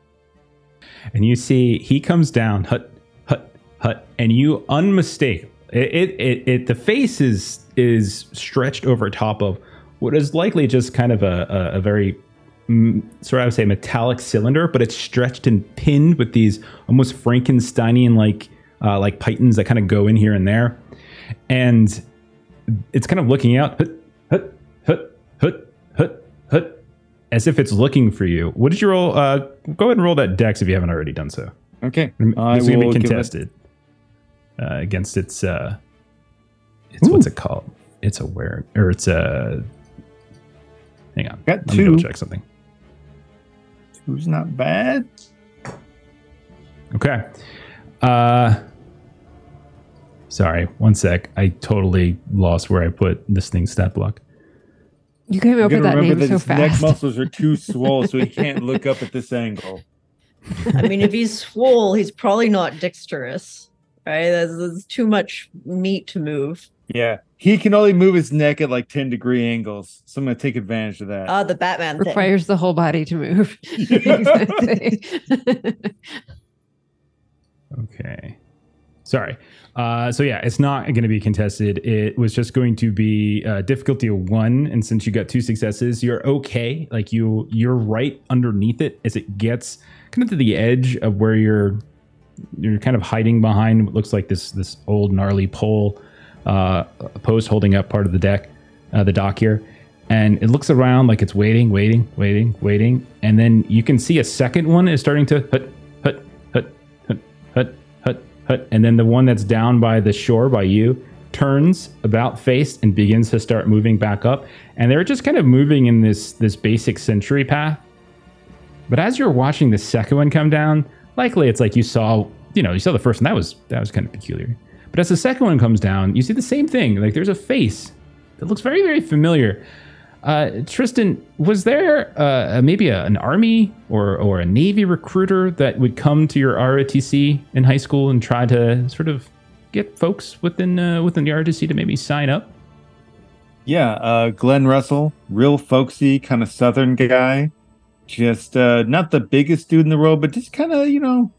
and you see he comes down hut hut hut and you unmistakable it, it, it, it the face is is stretched over top of what is likely just kind of a, a, a very sort of I would say metallic cylinder but it's stretched and pinned with these almost frankensteinian like uh, like pythons that kind of go in here and there and it's kind of looking out hut hut hut hut hut hut as if it's looking for you what did you roll uh go ahead and roll that dex if you haven't already done so okay. Rem- I This is gonna be it- contested uh, against its. Uh, it's what's it called? It's aware or it's a. hang on, Got let me double two. check something. Who's not bad? Okay. Uh, sorry, one sec. I totally lost where I put this thing's stat block. You can't up with gotta that remember name that so his neck muscles are too (laughs) swole, so he can't look up at this angle. I mean, if he's swole, he's probably not dexterous, right? There's, there's too much meat to move. Yeah, he can only move his neck at like 10 degree angles, so I'm gonna take advantage of that. Ah, the Batman thing. Requires the whole body to move. (laughs) (laughs) Okay. Sorry. Uh, so yeah, it's not going to be contested. It was just going to be uh, difficulty of one, and since you got two successes, you're okay. Like you, you're right underneath it as it gets kind of to the edge of where you're. You're kind of hiding behind what looks like this this old gnarly pole uh, post holding up part of the deck, uh, the dock here, and it looks around like it's waiting, waiting, waiting, waiting, and then you can see a second one is starting to hut, hut, hut, hut, hut, hut, hut, and then the one that's down by the shore by you turns about face and begins to start moving back up, and they're just kind of moving in this this basic century path. But as you're watching the second one come down, likely it's like you saw you know, you saw the first one. That was that was kind of peculiar. But as the second one comes down, you see the same thing. Like there's a face that looks very very familiar. Uh, Tristan, was there uh, maybe a, an army or or a navy recruiter that would come to your ROTC in high school and try to sort of get folks within uh, within the ROTC to maybe sign up? Yeah, uh, Glenn Russell, real folksy, kind of southern guy. Just uh, not the biggest dude in the world, but just kind of you know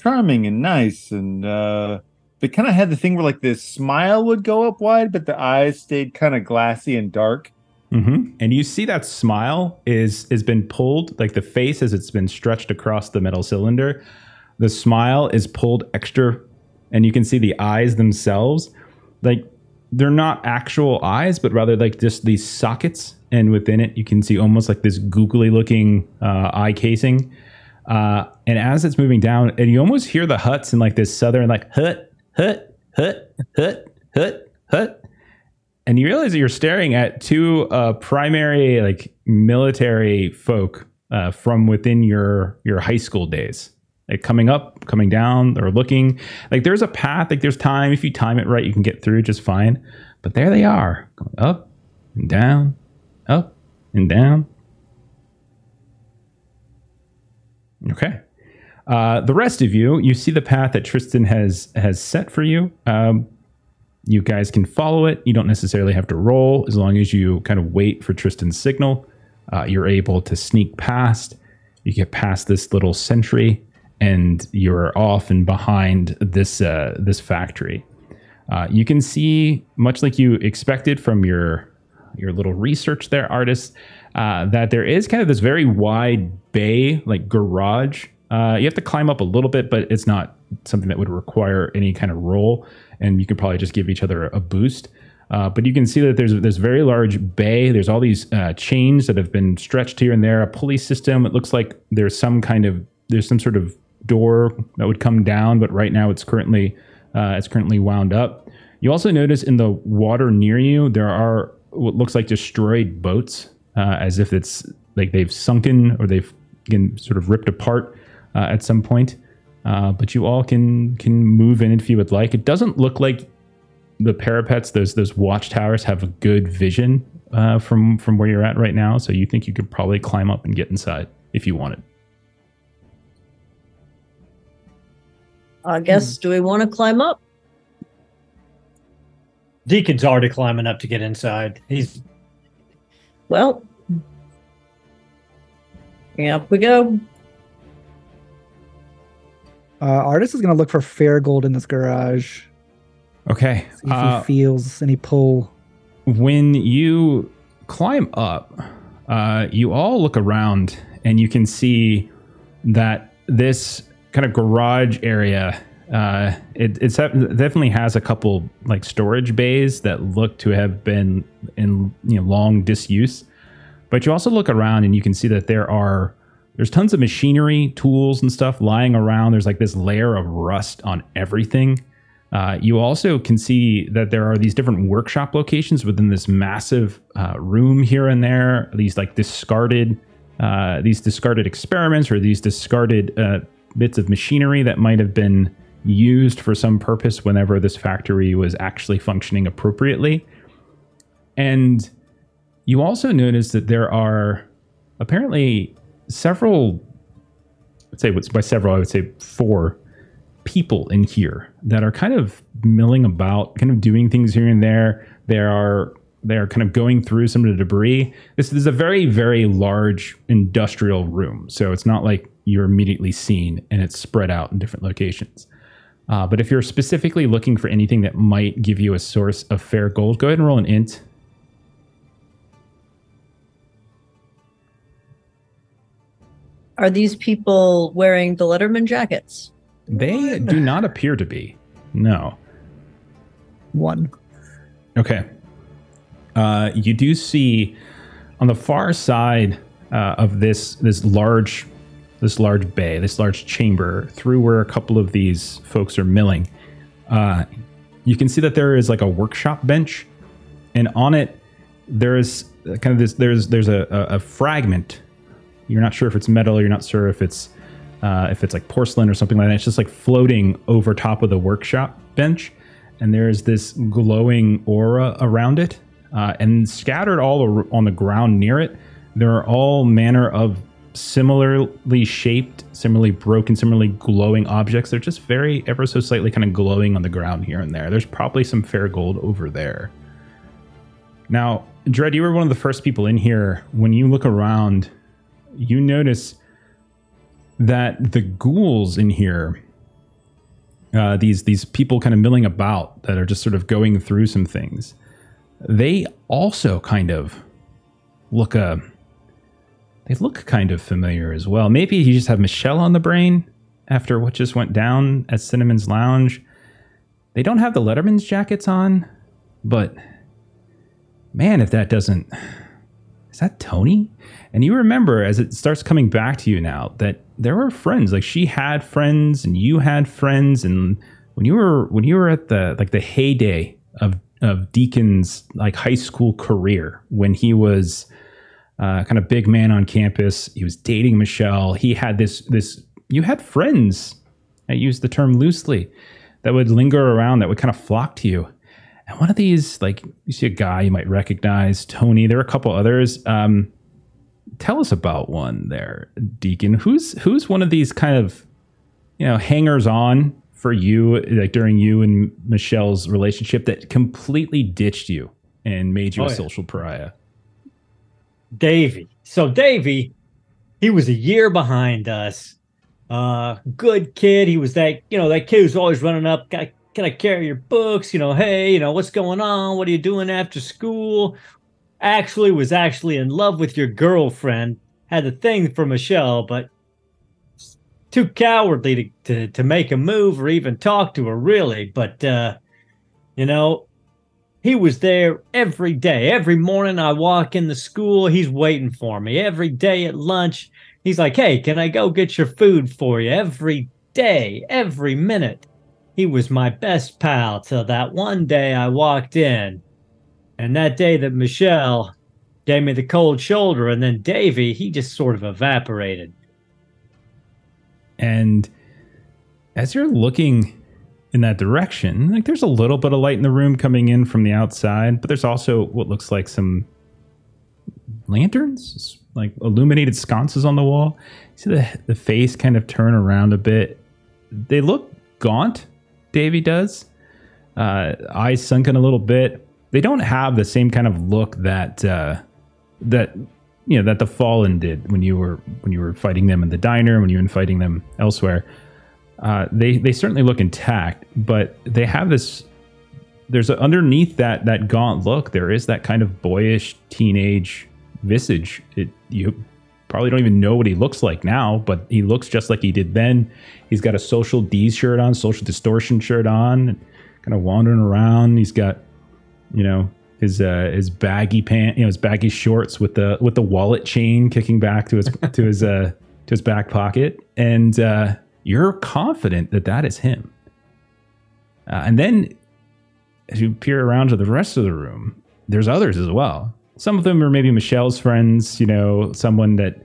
charming and nice. And uh, they kind of had the thing where like this smile would go up wide, but the eyes stayed kind of glassy and dark. Mm-hmm. And you see that smile is has been pulled, like the face as it's been stretched across the metal cylinder. The smile is pulled extra, and you can see the eyes themselves, like they're not actual eyes, but rather like just these sockets. And within it, you can see almost like this googly looking uh, eye casing. Uh, and as it's moving down, and you almost hear the huts in like this southern, like hut, hut, hut, hut, hut, hut. And you realize that you're staring at two uh, primary like military folk uh, from within your your high school days. Like coming up, coming down, or looking. Like there's a path. Like there's time. If you time it right, you can get through just fine. But there they are, going up and down, up and down. Okay. Uh, the rest of you, you see the path that Tristan has has set for you. Um, you guys can follow it. You don't necessarily have to roll as long as you kind of wait for Tristan's signal. Uh, you're able to sneak past. You get past this little sentry, and you're off and behind this uh, this factory. Uh, you can see, much like you expected from your your little research there, artist, uh, that there is kind of this very wide bay, like garage. Uh, you have to climb up a little bit, but it's not something that would require any kind of roll, and you could probably just give each other a boost. Uh, but you can see that there's this very large bay. There's all these uh, chains that have been stretched here and there. A pulley system. It looks like there's some kind of there's some sort of door that would come down, but right now it's currently uh, it's currently wound up. You also notice in the water near you there are what looks like destroyed boats, uh, as if it's like they've sunken or they've been sort of ripped apart uh, at some point. Uh, but you all can can move in if you would like. It doesn't look like the parapets, those those watchtowers, have a good vision uh, from from where you're at right now. So you think you could probably climb up and get inside if you wanted. I guess, do we want to climb up? Deacon's already climbing up to get inside. He's Well, up we go. Uh, artist is gonna look for fair gold in this garage. Okay. See if Uh, he feels any pull. when you climb up, uh, you all look around and you can see that this kind of garage area. Uh, it it's, it definitely has a couple like storage bays that look to have been in you know long disuse. But you also look around and you can see that there are there's tons of machinery, tools, and stuff lying around. There's like this layer of rust on everything. Uh, you also can see that there are these different workshop locations within this massive uh, room here and there. These like discarded, uh, these discarded experiments or these discarded uh, bits of machinery that might have been used for some purpose whenever this factory was actually functioning appropriately. And you also notice that there are apparently several. I'd say by several, I would say four people in here that are kind of milling about, kind of doing things here and there. There are they are kind of going through some of the debris. This, is a very very large industrial room, so it's not like you're immediately seen and it's spread out in different locations. Uh, but if you're specifically looking for anything that might give you a source of fair gold, go ahead and roll an int. Are these people wearing the Letterman jackets? They do not appear to be. No. One. Okay. Uh, you do see on the far side uh, of this this large this large bay, this large chamber, through where a couple of these folks are milling. Uh, you can see that there is like a workshop bench, and on it there is kind of this. There's there's a, a, a fragment. You're not sure if it's metal. You're not sure if it's Uh, if it's like porcelain or something like that, it's just like floating over top of the workshop bench, and there's this glowing aura around it, uh, and scattered all on the ground near it. There are all manner of similarly shaped, similarly broken, similarly glowing objects. They're just very ever so slightly kind of glowing on the ground here and there. There's probably some fair gold over there. Now, Dread, you were one of the first people in here. When you look around, you notice that the ghouls in here, uh, these these people kind of milling about that are just sort of going through some things, they also kind of look a. Uh, they look kind of familiar as well. Maybe you just have Michelle on the brain after what just went down at Cinnamon's Lounge. They don't have the Letterman's jackets on, but man, if that doesn't. That Tony? And you remember as it starts coming back to you now that there were friends. Like she had friends and you had friends. And when you were when you were at the like the heyday of of Deacon's like high school career, when he was uh, kind of big man on campus. He was dating Michelle. He had this this. You had friends. I use the term loosely that would linger around that would kind of flock to you. And one of these, like you see a guy you might recognize, Tony. There are a couple others. Um, tell us about one there, Deacon. Who's who's one of these kind of you know hangers on for you, like during you and Michelle's relationship that completely ditched you and made you oh, a yeah. social pariah? Davy. So Davy, he was a year behind us. Uh, good kid. He was that, you know, that kid who's always running up. I, can I carry your books? You know, hey, you know, what's going on? What are you doing after school? Actually, was actually in love with your girlfriend. Had a thing for Michelle, but too cowardly to, to, to make a move or even talk to her, really. But, uh, you know, he was there every day. Every morning I walk in the school, he's waiting for me. Every day at lunch, he's like, Hey, can I go get your food for you? Every day, every minute. He was my best pal till that one day I walked in. And that day that Michelle gave me the cold shoulder, and then Davy, he just sort of evaporated. And as you're looking in that direction. Like there's a little bit of light in the room coming in from the outside, but there's also what looks like some lanterns, like illuminated sconces on the wall. You see the the face kind of turn around a bit. They look gaunt. Davy does. Uh, eyes sunken a little bit. They don't have the same kind of look that uh, that you know that the Fallen did when you were when you were fighting them in the diner, when you were fighting them elsewhere. Uh, they they certainly look intact, but they have this. There's a, underneath that that gaunt look. There is that kind of boyish teenage visage. It you probably don't even know what he looks like now, but he looks just like he did then. He's got a social D shirt on, social distortion shirt on, kind of wandering around. He's got, you know, his uh, his baggy pant, you know, his baggy shorts with the with the wallet chain kicking back to his (laughs) to his uh to his back pocket, and uh, you're confident that that is him. Uh, and then as you peer around to the rest of the room, there's others as well. Some of them are maybe Michelle's friends, you know, someone that,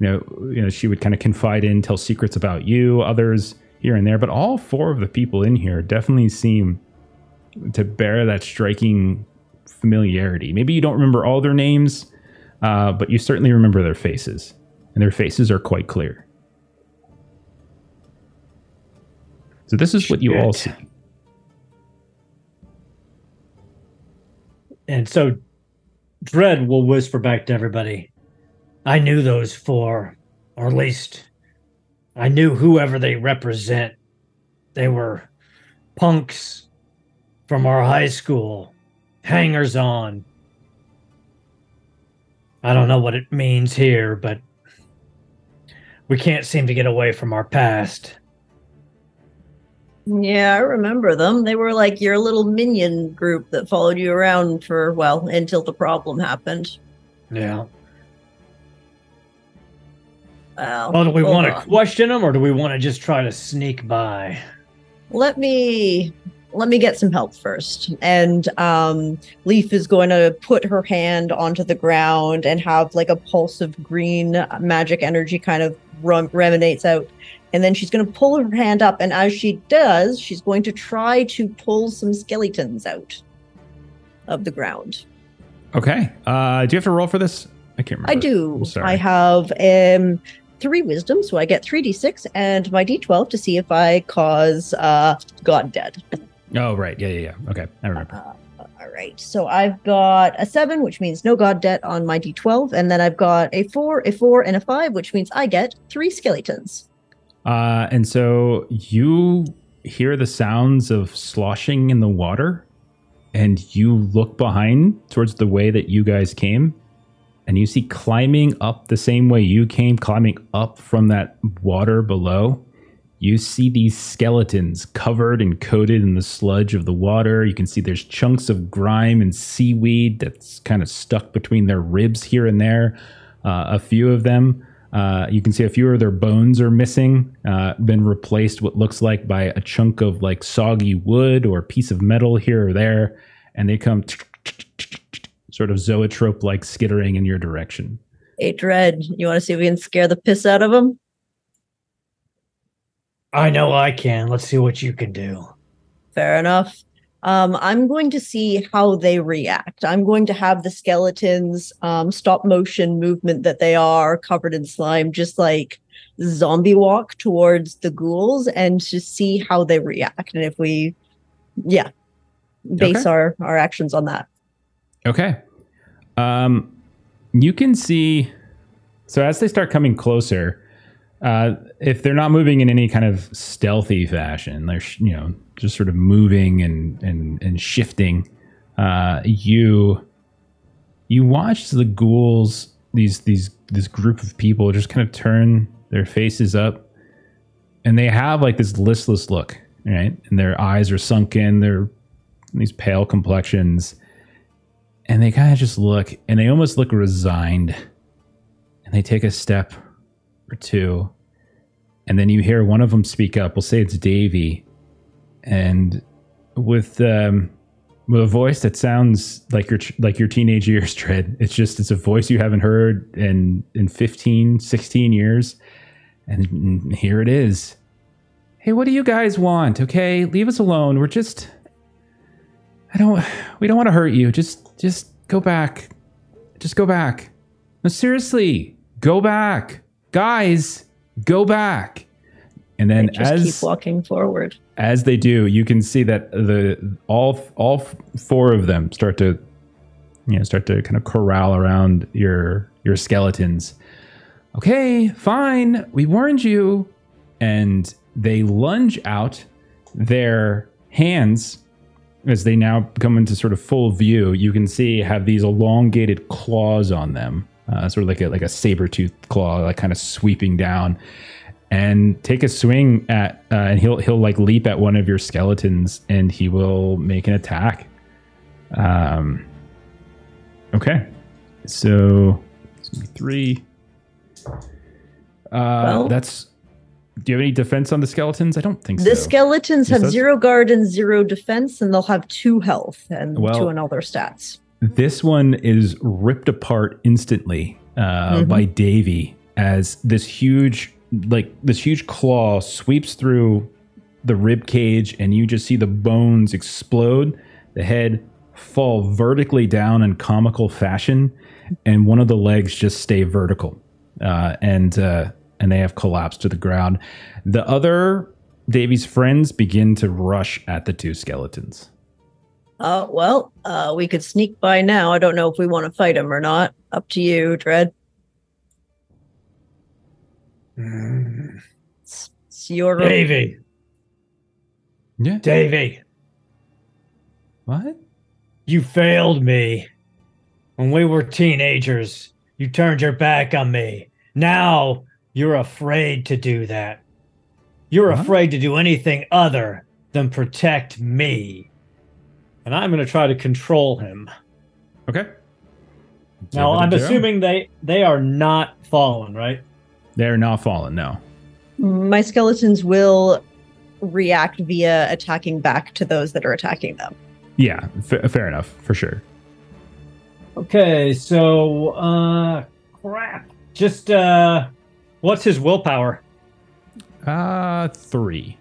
you know, you know, she would kind of confide in, tell secrets about you, others here and there. But all four of the people in here definitely seem to bear that striking familiarity. Maybe you don't remember all their names, uh, but you certainly remember their faces, and their faces are quite clear. So this is what you all see. And so Dread will whisper back to everybody, I knew those four, or at least I knew whoever they represent. They were punks from our high school, hangers on. I don't know what it means here, but we can't seem to get away from our past. Yeah, I remember them. They were like your little minion group that followed you around for, well, until the problem happened. Yeah. Well, well do we want to question them or do we want to just try to sneak by? Let me let me get some help first. And um, Leaf is going to put her hand onto the ground and have like a pulse of green magic energy kind of rum- reminates out. And then she's going to pull her hand up. And as she does, she's going to try to pull some skeletons out of the ground. Okay. Uh, do you have to roll for this? I can't remember. I do. I have um three wisdom, so I get three d6 and my d12 to see if I cause uh God debt. Oh, right. Yeah, yeah, yeah. Okay. I remember. Uh, all right. So I've got a seven, which means no god debt on my d12, and then I've got a four, a four, and a five, which means I get three skeletons. Uh, and so you hear the sounds of sloshing in the water, and you look behind towards the way that you guys came, and you see climbing up the same way you came, climbing up from that water below. You see these skeletons covered and coated in the sludge of the water. You can see there's chunks of grime and seaweed that's kind of stuck between their ribs here and there. Uh, a few of them uh, you can see a few of their bones are missing, uh, been replaced what looks like by a chunk of like soggy wood or piece of metal here or there, and they come (tsk) sort of zoetrope like skittering in your direction. Hey, Dread, you want to see if we can scare the piss out of them? I know I can. Let's see what you can do. Fair enough. Um, I'm going to see how they react. I'm going to have the skeletons um, stop motion movement that they are covered in slime, just like zombie walk towards the ghouls and to see how they react. And if we, yeah, base Okay. our, our actions on that. Okay. Um, you can see. So as they start coming closer, uh, if they're not moving in any kind of stealthy fashion, they're you know just sort of moving and and and shifting. Uh, you you watch the ghouls these these this group of people just kind of turn their faces up, and they have like this listless look, right? And their eyes are sunken. They're these pale complexions and they kind of just look and they almost look resigned and they take a step or two and then you hear one of them speak up we'll say it's davy and with um with a voice that sounds like your like your teenage years (laughs) dread it's just it's a voice you haven't heard in in 15 16 years and here it is hey what do you guys want okay leave us alone we're just I don't we don't want to hurt you. Just just go back. Just go back. No seriously. Go back. Guys, go back. And then just as keep walking forward. As they do, you can see that the all all four of them start to you know start to kind of corral around your your skeletons. Okay, fine. We warned you. And they lunge out their hands as they now come into sort of full view. You can see have these elongated claws on them, uh, sort of like a like a saber tooth claw, like kind of sweeping down and take a swing at uh, and he'll he'll like leap at one of your skeletons and he will make an attack um okay so it's gonna be three uh Well- that's do you have any defense on the skeletons i don't think so. The skeletons have that's- zero guard and zero defense, and they'll have two health and Well- two on all their stats. This one is ripped apart instantly uh, Mhm. by Davy as this huge, like this huge claw sweeps through the rib cage, and you just see the bones explode, the head fall vertically down in comical fashion, and one of the legs just stay vertical, uh, and uh, and they have collapsed to the ground. The other Davy's friends begin to rush at the two skeletons. Uh, well, uh, we could sneak by now. I don't know if we want to fight him or not. Up to you, Dread. Mm. It's, it's your Davy, Yeah. Davy, What? you failed me. When we were teenagers, you turned your back on me. Now you're afraid to do that. You're What? afraid to do anything other than protect me. And I'm going to try to control him. Okay. Now, Give it a I'm assuming they they are not fallen, right? They're not fallen. No. My skeletons will react via attacking back to those that are attacking them. Yeah, fa- fair enough for sure. Okay, so uh crap. Just uh What's his willpower? Uh, three.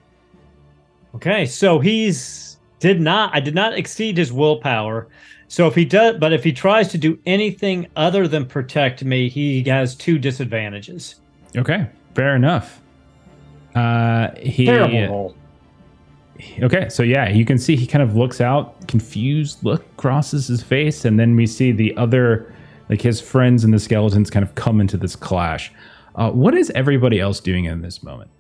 Okay, so he's did not. I did not exceed his willpower. So if he does, but if he tries to do anything other than protect me, he has two disadvantages. Okay, fair enough. Uh, he Terrible roll. Okay, so yeah, you can see he kind of looks out, confused look crosses his face, and then we see the other, like his friends and the skeletons, kind of come into this clash. Uh, what is everybody else doing in this moment?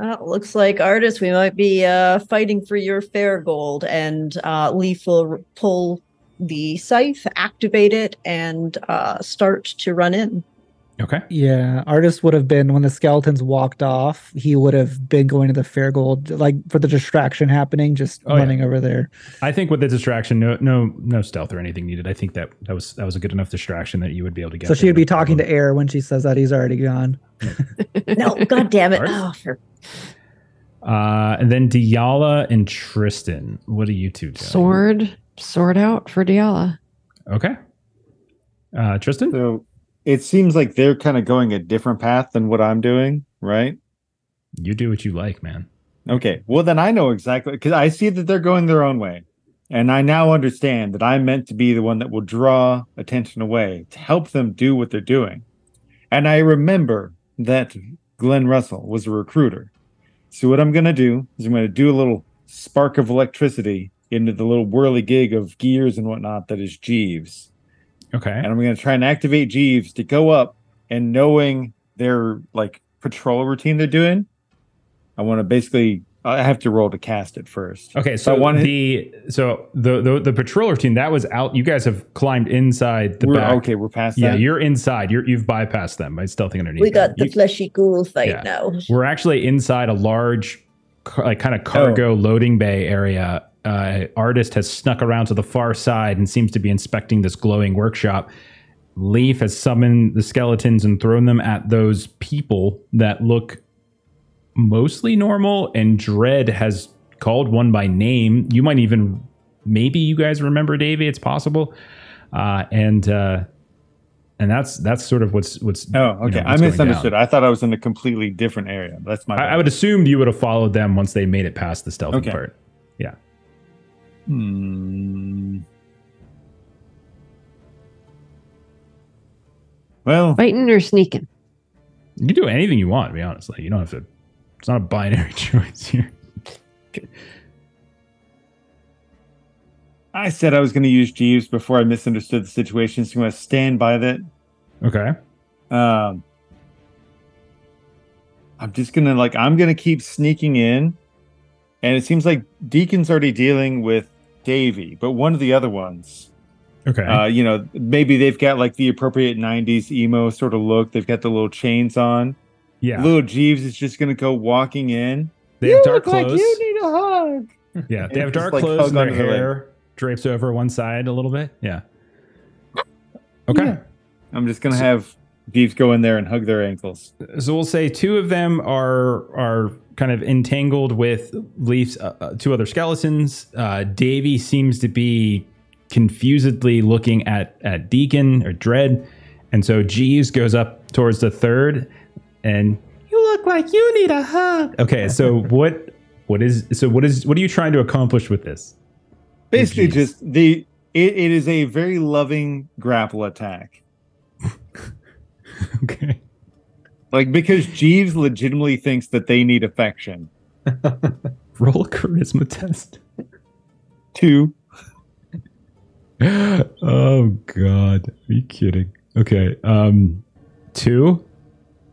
Uh, looks like artists, we might be uh, fighting for your fair gold, and uh, Leaf will pull the scythe, activate it, and uh, start to run in. Okay, Yeah, artist would have been when the skeletons walked off. He would have been going to the fair gold, like for the distraction happening, just Oh, yeah. running over there. I think with the distraction, no, no, no stealth or anything needed. I think that that was that was a good enough distraction that you would be able to get. so she would be no talking problem. to Air when she says that he's already gone. (laughs) No, god damn it. Oh, for Uh, and then Diala and Tristan. What are you two doing? Sword, sword out for Diala. Okay. Uh, Tristan. So it seems like they're kind of going a different path than what I'm doing, right? You do what you like, man. Okay. Well, then I know exactly because I see that they're going their own way. And I now understand that I'm meant to be the one that will draw attention away to help them do what they're doing. And I remember that Glenn Russell was a recruiter. So what I'm going to do is I'm going to do a little spark of electricity into the little whirly gig of gears and whatnot that is Jeeves. Okay. and I'm going to try and activate Jeeves to go up and knowing their like patrol routine they're doing, I want to basically I have to roll to cast it first. Okay, So so wanted- the so the, the the patrol routine that was out. You guys have climbed inside the We're, back. okay, we're past Yeah, that. you're inside. You're you've bypassed them by stealthing underneath. we got them. the You- fleshy ghoul fight Yeah. now. we're actually inside a large, car, like kind of cargo loading bay area. Uh, artist has snuck around to the far side and seems to be inspecting this glowing workshop. Leaf has summoned the skeletons and thrown them at those people that look mostly normal, and Dread has called one by name. You might even, maybe you guys remember Davey. It's possible, uh, and uh, and that's that's sort of what's what's. Oh, you okay. know, I what's going misunderstood. I thought I was in a completely different area. That's my. I, I would assume you would have followed them once they made it past the stealthy Okay. part. Yeah. Hmm. Well, Fighting or sneaking? You can do anything you want, to be honest. Like you don't have to it's not a binary (laughs) choice here. I said I was going to use Jeeves before I misunderstood the situation, so I'm going to stand by that. Okay. Um, I'm just gonna like I'm gonna keep sneaking in, and it seems like Deacon's already dealing with Davy, but one of the other ones, Okay. uh, you know, maybe they've got like the appropriate '90s emo sort of look. They've got the little chains on. yeah. Little Jeeves is just gonna go walking in. They have dark look like clothes. you need a hug. yeah, they have Just, dark like, clothes and their leg. Hair drapes over one side a little bit. Yeah. Okay. Yeah. I'm just gonna have Jeeves go in there and hug their ankles. So we'll say two of them are are kind of entangled with Leaf's uh, uh, two other skeletons. Uh, Davy seems to be confusedly looking at at Deacon or Dread, and so Jeeves goes up towards the third, and you look like you need a hug. Okay, so (laughs) what what is so what is what are you trying to accomplish with this? Basically, just the it, it is a very loving grapple attack. (laughs) Okay. Like because Jeeves legitimately thinks that they need affection. (laughs) Roll a charisma test. Two. (gasps) oh god. Are you kidding? Okay. Um two?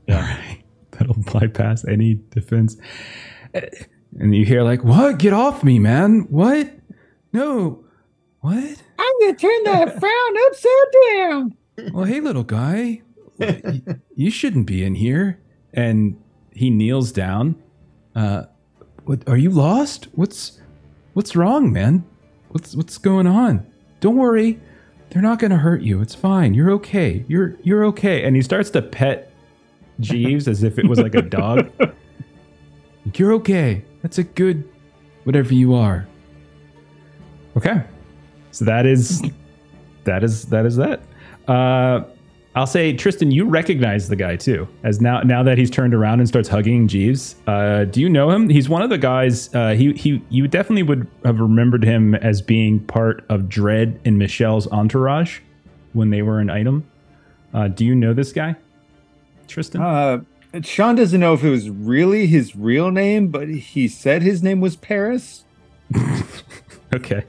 Yeah. All right. (laughs) That'll bypass any defense. And you hear like, what? Get off me, man. What? No. What? I'm gonna turn that (laughs) frown upside down. Well, hey, little guy. You shouldn't be in here. And he kneels down. Uh what are you lost? What's what's wrong, man? What's what's going on? Don't worry. They're not gonna hurt you. It's fine. You're okay. You're you're okay. And he starts to pet Jeeves as if it was like a dog. (laughs) You're okay. That's a good whatever you are. Okay. So that is that is that is that. Uh I'll say, Tristan, you recognize the guy too, as now now that he's turned around and starts hugging Jeeves. Uh, do you know him? He's one of the guys. Uh, he he you definitely would have remembered him as being part of Dread and Michelle's entourage when they were an item. Uh, do you know this guy, Tristan? Uh, Sean doesn't know if it was really his real name, but he said his name was Paris. (laughs) okay.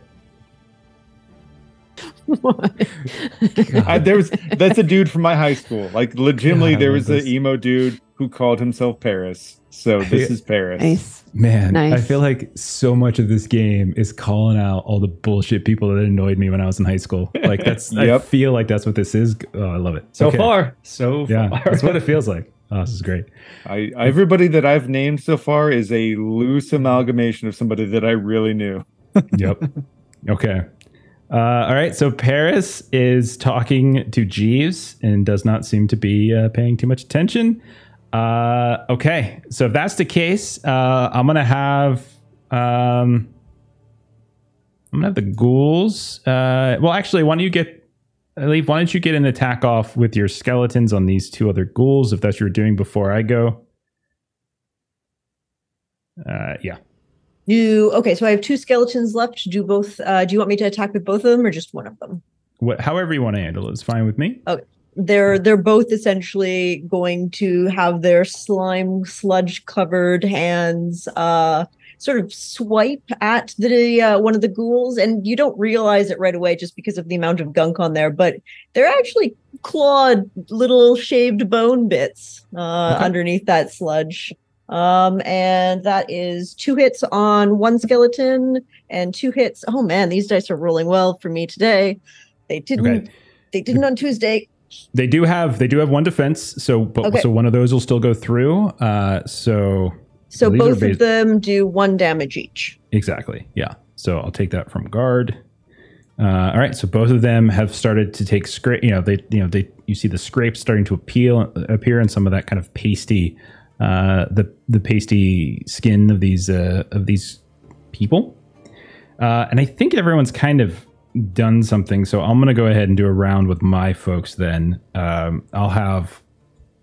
I, there was that's a dude from my high school. Like legitimately, God, there was an emo dude who called himself Paris. So this is Paris. Nice. Man, I feel like so much of this game is calling out all the bullshit people that annoyed me when I was in high school. Like that's (laughs) I feel like that's what this is. Oh, I love it. So Okay. far, so Yeah, far. that's what it (laughs) feels like. Oh, this is great. I everybody that I've named so far is a loose amalgamation of somebody that I really knew. Yep. (laughs) okay. Uh, all right. So Paris is talking to Jeeves and does not seem to be uh, paying too much attention. Uh, okay. So if that's the case, uh, I'm gonna have um, I'm gonna have the ghouls. Uh, well, actually, why don't you get leave? Why don't you get an attack off with your skeletons on these two other ghouls if that's what you're doing before I go? Uh, yeah. You okay? So I have two skeletons left. Do both? Uh, do you want me to attack with both of them or just one of them? What, however you want to handle it is fine with me. Okay. They're they're both essentially going to have their slime sludge covered hands uh sort of swipe at the uh, one of the ghouls and you don't realize it right away just because of the amount of gunk on there but they're actually clawed little shaved bone bits uh Okay. underneath that sludge um and that is two hits on one skeleton and two hits oh man these dice are rolling well for me today they didn't Okay. they didn't on tuesday They do have they do have one defense, so but Okay. so one of those will still go through. Uh, so So both of them do one damage each. exactly, yeah. So I'll take that from guard. Uh, all right, so both of them have started to take scrape. You know, they you know they you see the scrapes starting to appeal appear in some of that kind of pasty, uh, the the pasty skin of these uh, of these people. Uh, and I think everyone's kind of done something. So I'm going to go ahead and do a round with my folks. Then um, I'll have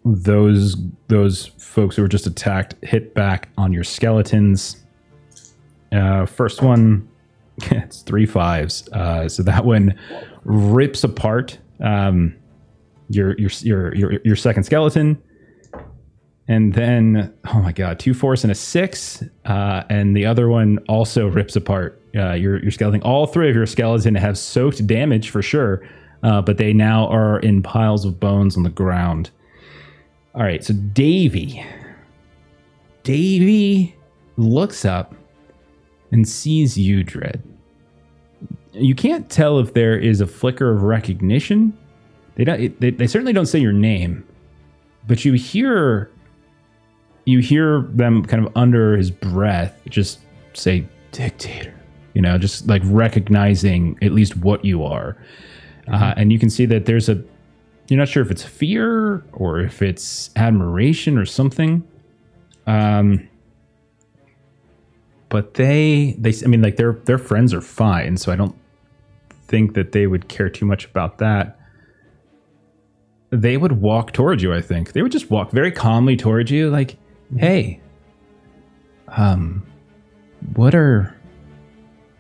those those folks who were just attacked hit back on your skeletons. Uh, first one, (laughs) it's three fives. Uh, so that one rips apart um, your, your your your your second skeleton. And then, oh my god, two fours and a six, uh, and the other one also rips apart uh, your your skeleton. All three of your skeleton have soaked damage for sure, uh, but they now are in piles of bones on the ground. All right, so Davy, Davy looks up and sees you, Dread. You can't tell if there is a flicker of recognition. They don't. They, they certainly don't say your name, but you hear you hear them kind of under his breath just say dictator you know just like recognizing at least what you are. Uh, and you can see that there's a you're not sure if it's fear or if it's admiration or something. Um but they they i mean like their their friends are fine so i don't think that they would care too much about that. They would walk towards you i think. They would just walk very calmly towards you like hey um what are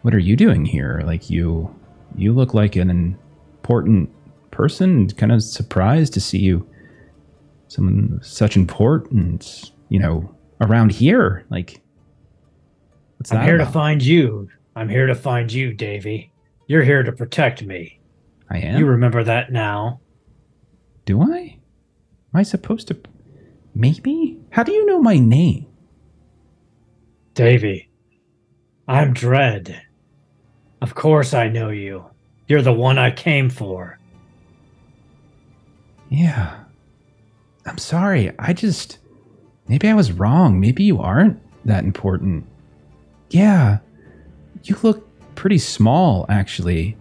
what are you doing here like you you look like an important person kind of surprised to see you someone of such important you know around here like what's I'm here to find you. I'm here to find you, Davy. You're here to protect me. i am You remember that now. do i am i supposed to maybe how do you know my name Davy, I'm Dread. Of course I know you. You're the one I came for. Yeah. I'm sorry. I just. Maybe I was wrong. Maybe you aren't that important. Yeah. You look pretty small, actually.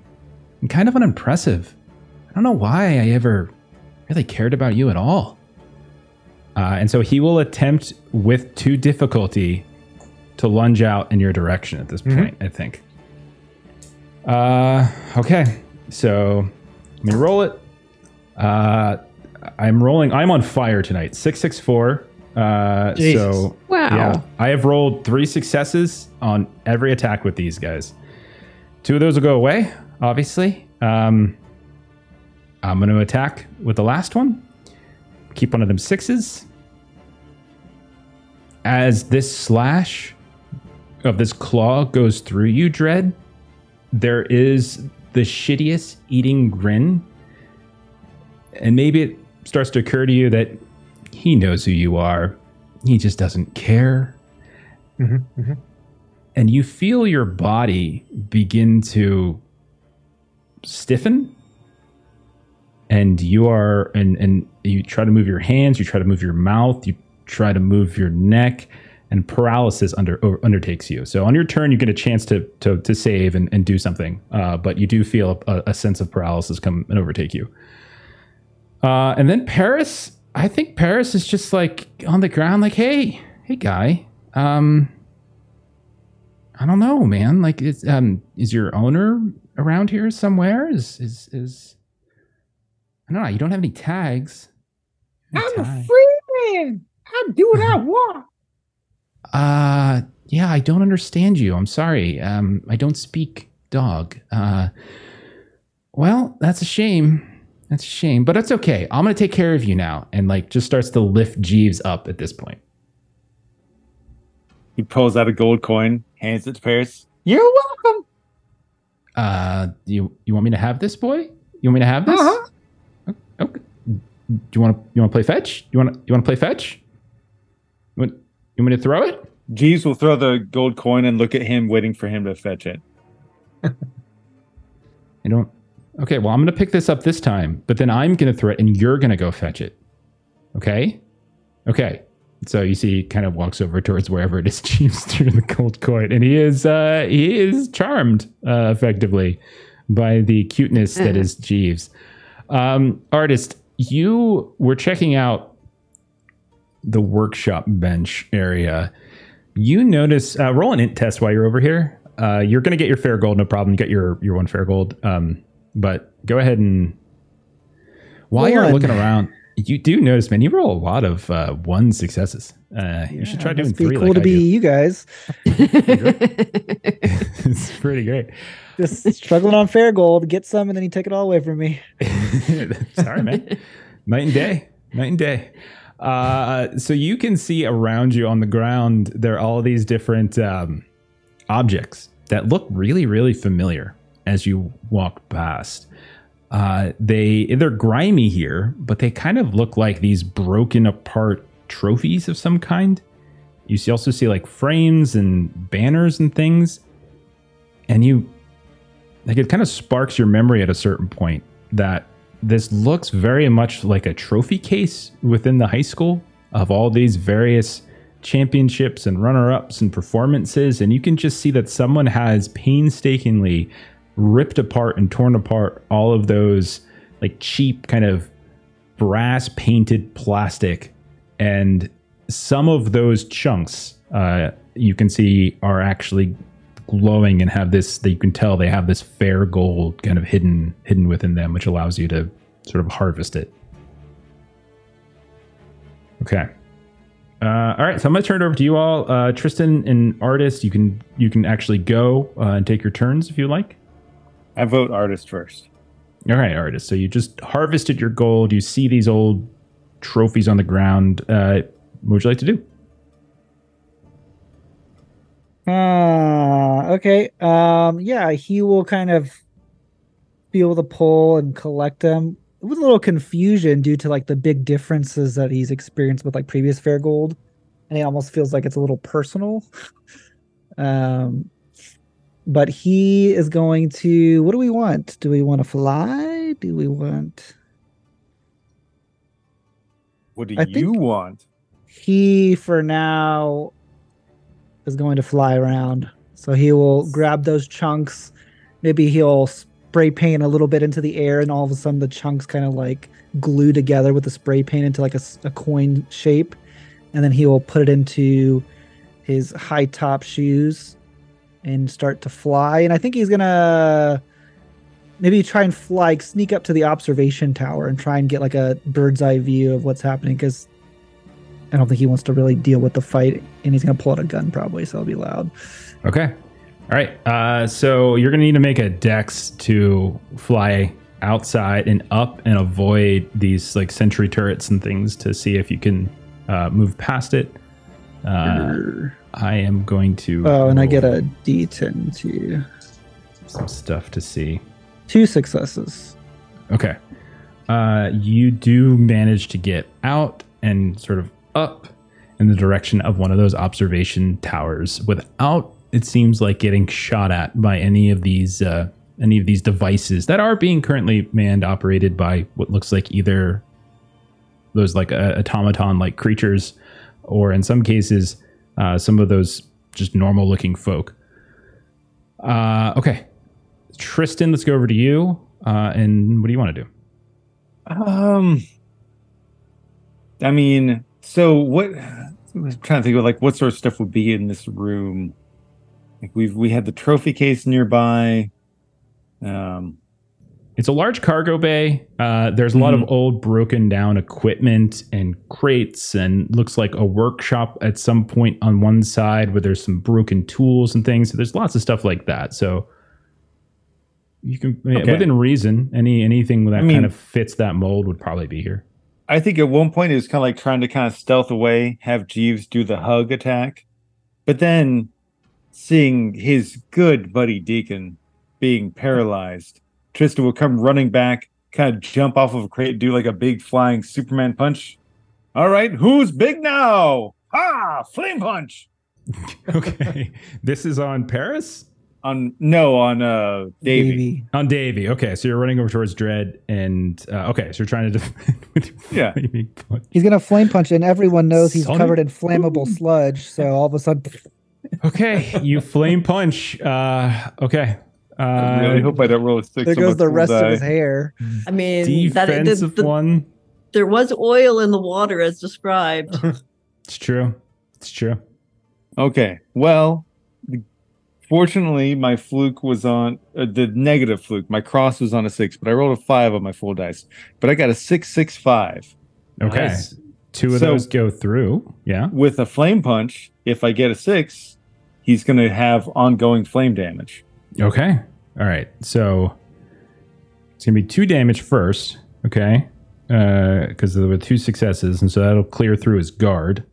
And kind of unimpressive. I don't know why I ever really cared about you at all. Uh, and so he will attempt with two difficulty to lunge out in your direction at this Mhm. point, I think. Uh, okay. So let me roll it. Uh, I'm rolling. I'm on fire tonight. Six six four. Uh, Jesus. so Wow. yeah, I have rolled three successes on every attack with these guys. Two of those will go away, obviously. Um, I'm going to attack with the last one. Keep one of them sixes. As this slash of this claw goes through you, Dread, there is the shittiest eating grin. And maybe it starts to occur to you that he knows who you are. He just doesn't care. Mhm, mhm. And you feel your body begin to stiffen. And you are, and, and you try to move your hands, you try to move your mouth, you try to move your neck, and paralysis under undertakes you. So on your turn, you get a chance to to, to save and, and do something, uh, but you do feel a, a sense of paralysis come and overtake you. Uh, and then Paris, I think Paris is just like on the ground, like, hey, hey, guy, um, I don't know, man. Like, is um, is your owner around here somewhere? Is is is? I. You don't have any tags. Any tag? free man. I do what I want. Uh, yeah, I don't understand you. I'm sorry. Um, I don't speak dog. Uh, well, that's a shame. That's a shame, but it's okay. I'm gonna take care of you now, and like just starts to lift Jeeves up at this point. He pulls out a gold coin, hands it to Paris. You're welcome. Uh, you you want me to have this, boy? You want me to have this? Uh-huh. Okay. Do you want to you want to play fetch? You want to you want to play fetch? You want, you want me to throw it? Jeeves will throw the gold coin and look at him, waiting for him to fetch it. (laughs) I don't. Okay, well, I'm going to pick this up this time, but then I'm going to throw it and you're going to go fetch it. Okay? Okay. So you see, he kind of walks over towards wherever it is (laughs) Jeeves threw the gold coin, and he is uh, he is charmed uh, effectively by the cuteness that is Jeeves. Um, artist, you were checking out the workshop bench area. You notice uh, roll an int test while you're over here. Uh, you're going to get your fair gold, no problem. You get your your one fair gold. Um, but go ahead and while you're looking around, you do notice, man, you roll a lot of uh, one successes. Uh, you should try doing be three. cool like to I be do. you guys. (laughs) (laughs) it's pretty great. Just struggling on fair gold, get some, and then you take it all away from me. (laughs) Sorry, man. Night and day. Night and day. Uh, so you can see around you on the ground, there are all these different um, objects that look really, really familiar as you walk past. Uh, they they're grimy here, but they kind of look like these broken apart trophies of some kind. You see, also see like frames and banners and things, and you like it kind of sparks your memory at a certain point that this looks very much like a trophy case within the high school of all these various championships and runner-ups and performances and you can just see that someone has painstakingly ripped apart and torn apart all of those like cheap kind of brass painted plastic. And some of those chunks uh, you can see are actually glowing and have this that you can tell they have this fair gold kind of hidden hidden within them which allows you to sort of harvest it. Okay. Uh, all right so i'm gonna turn it over to you all. Uh, tristan and artist you can you can actually go uh, and take your turns if you like I vote artist first. all right artist so you just harvested your gold you see these old trophies on the ground uh, what would you like to do Ah, okay. Um, yeah, he will kind of be able to pull and collect them with a little confusion due to like the big differences that he's experienced with like previous fair gold, and he almost feels like it's a little personal. (laughs) um, but he is going to. What do we want? Do we want to fly? Do we want? What do I you want? he for now is going to fly around. So he will grab those chunks. Maybe he'll spray paint a little bit into the air, and all of a sudden the chunks kind of like glue together with the spray paint into like a coin shape. And then he will put it into his high top shoes and start to fly. And I think he's gonna maybe try and fly, like, sneak up to the observation tower and try and get like a bird's eye view of what's happening because I don't think he wants to really deal with the fight, and he's gonna pull out a gun probably, so it'll be loud. Okay. All right. Uh, so you're gonna need to make a dex to fly outside and up and avoid these like sentry turrets and things to see if you can uh, move past it. Uh, I am going to. oh, and I get a D10 too. some stuff to see. Two successes. Okay. Uh, you do manage to get out and sort of up in the direction of one of those observation towers without, it seems like, getting shot at by any of these uh, any of these devices that are being currently manned, operated by what looks like either those like uh, automaton like creatures, or in some cases, uh, some of those just normal looking folk. Uh, okay, Tristan, let's go over to you. Uh, and what do you want to do? Um, I mean, so what? I'm trying to think of like what sort of stuff would be in this room. Like we've we had the trophy case nearby. Um, It's a large cargo bay. Uh, there's a lot of old, broken down equipment and crates, and looks like a workshop at some point on one side where there's some broken tools and things. So there's lots of stuff like that. So you can, Okay. within reason, any anything that I mean- kind of fits that mold would probably be here. I think at one point it was kind of like trying to kind of stealth away, have Jeeves do the hug attack, but then seeing his good buddy Deacon being paralyzed, Tristan will come running back, kind of jump off of a crate, do like a big flying Superman punch. All right, who's big now? Ah, flame punch (laughs) okay, this is on Paris. on no on uh Davy. Davey. On Davy. Okay, so you're running over towards Dread, and uh, okay, so you're trying to defend (laughs) with your Yeah. flaming punch. He's gonna flame punch, and everyone knows he's Sonic covered in flammable sludge. So all of a sudden, Okay, you flame punch. Uh, okay. Uh, I really hope I don't roll a six. there goes the rest die. of his hair. I mean, that the, defensive the- one. there was oil in the water as described. (laughs) It's true. It's true. Okay. Well, fortunately, my fluke was on uh, the negative fluke. My cross was on a six, but I rolled a five on my full dice. But I got a six, six, five. Okay. Nice. Two of So- those go through. Yeah. With a flame punch, if I get a six, he's going to have ongoing flame damage. Okay. All right. So it's gonna be two damage first. Okay. Because there were two successes, and so that'll clear through his guard.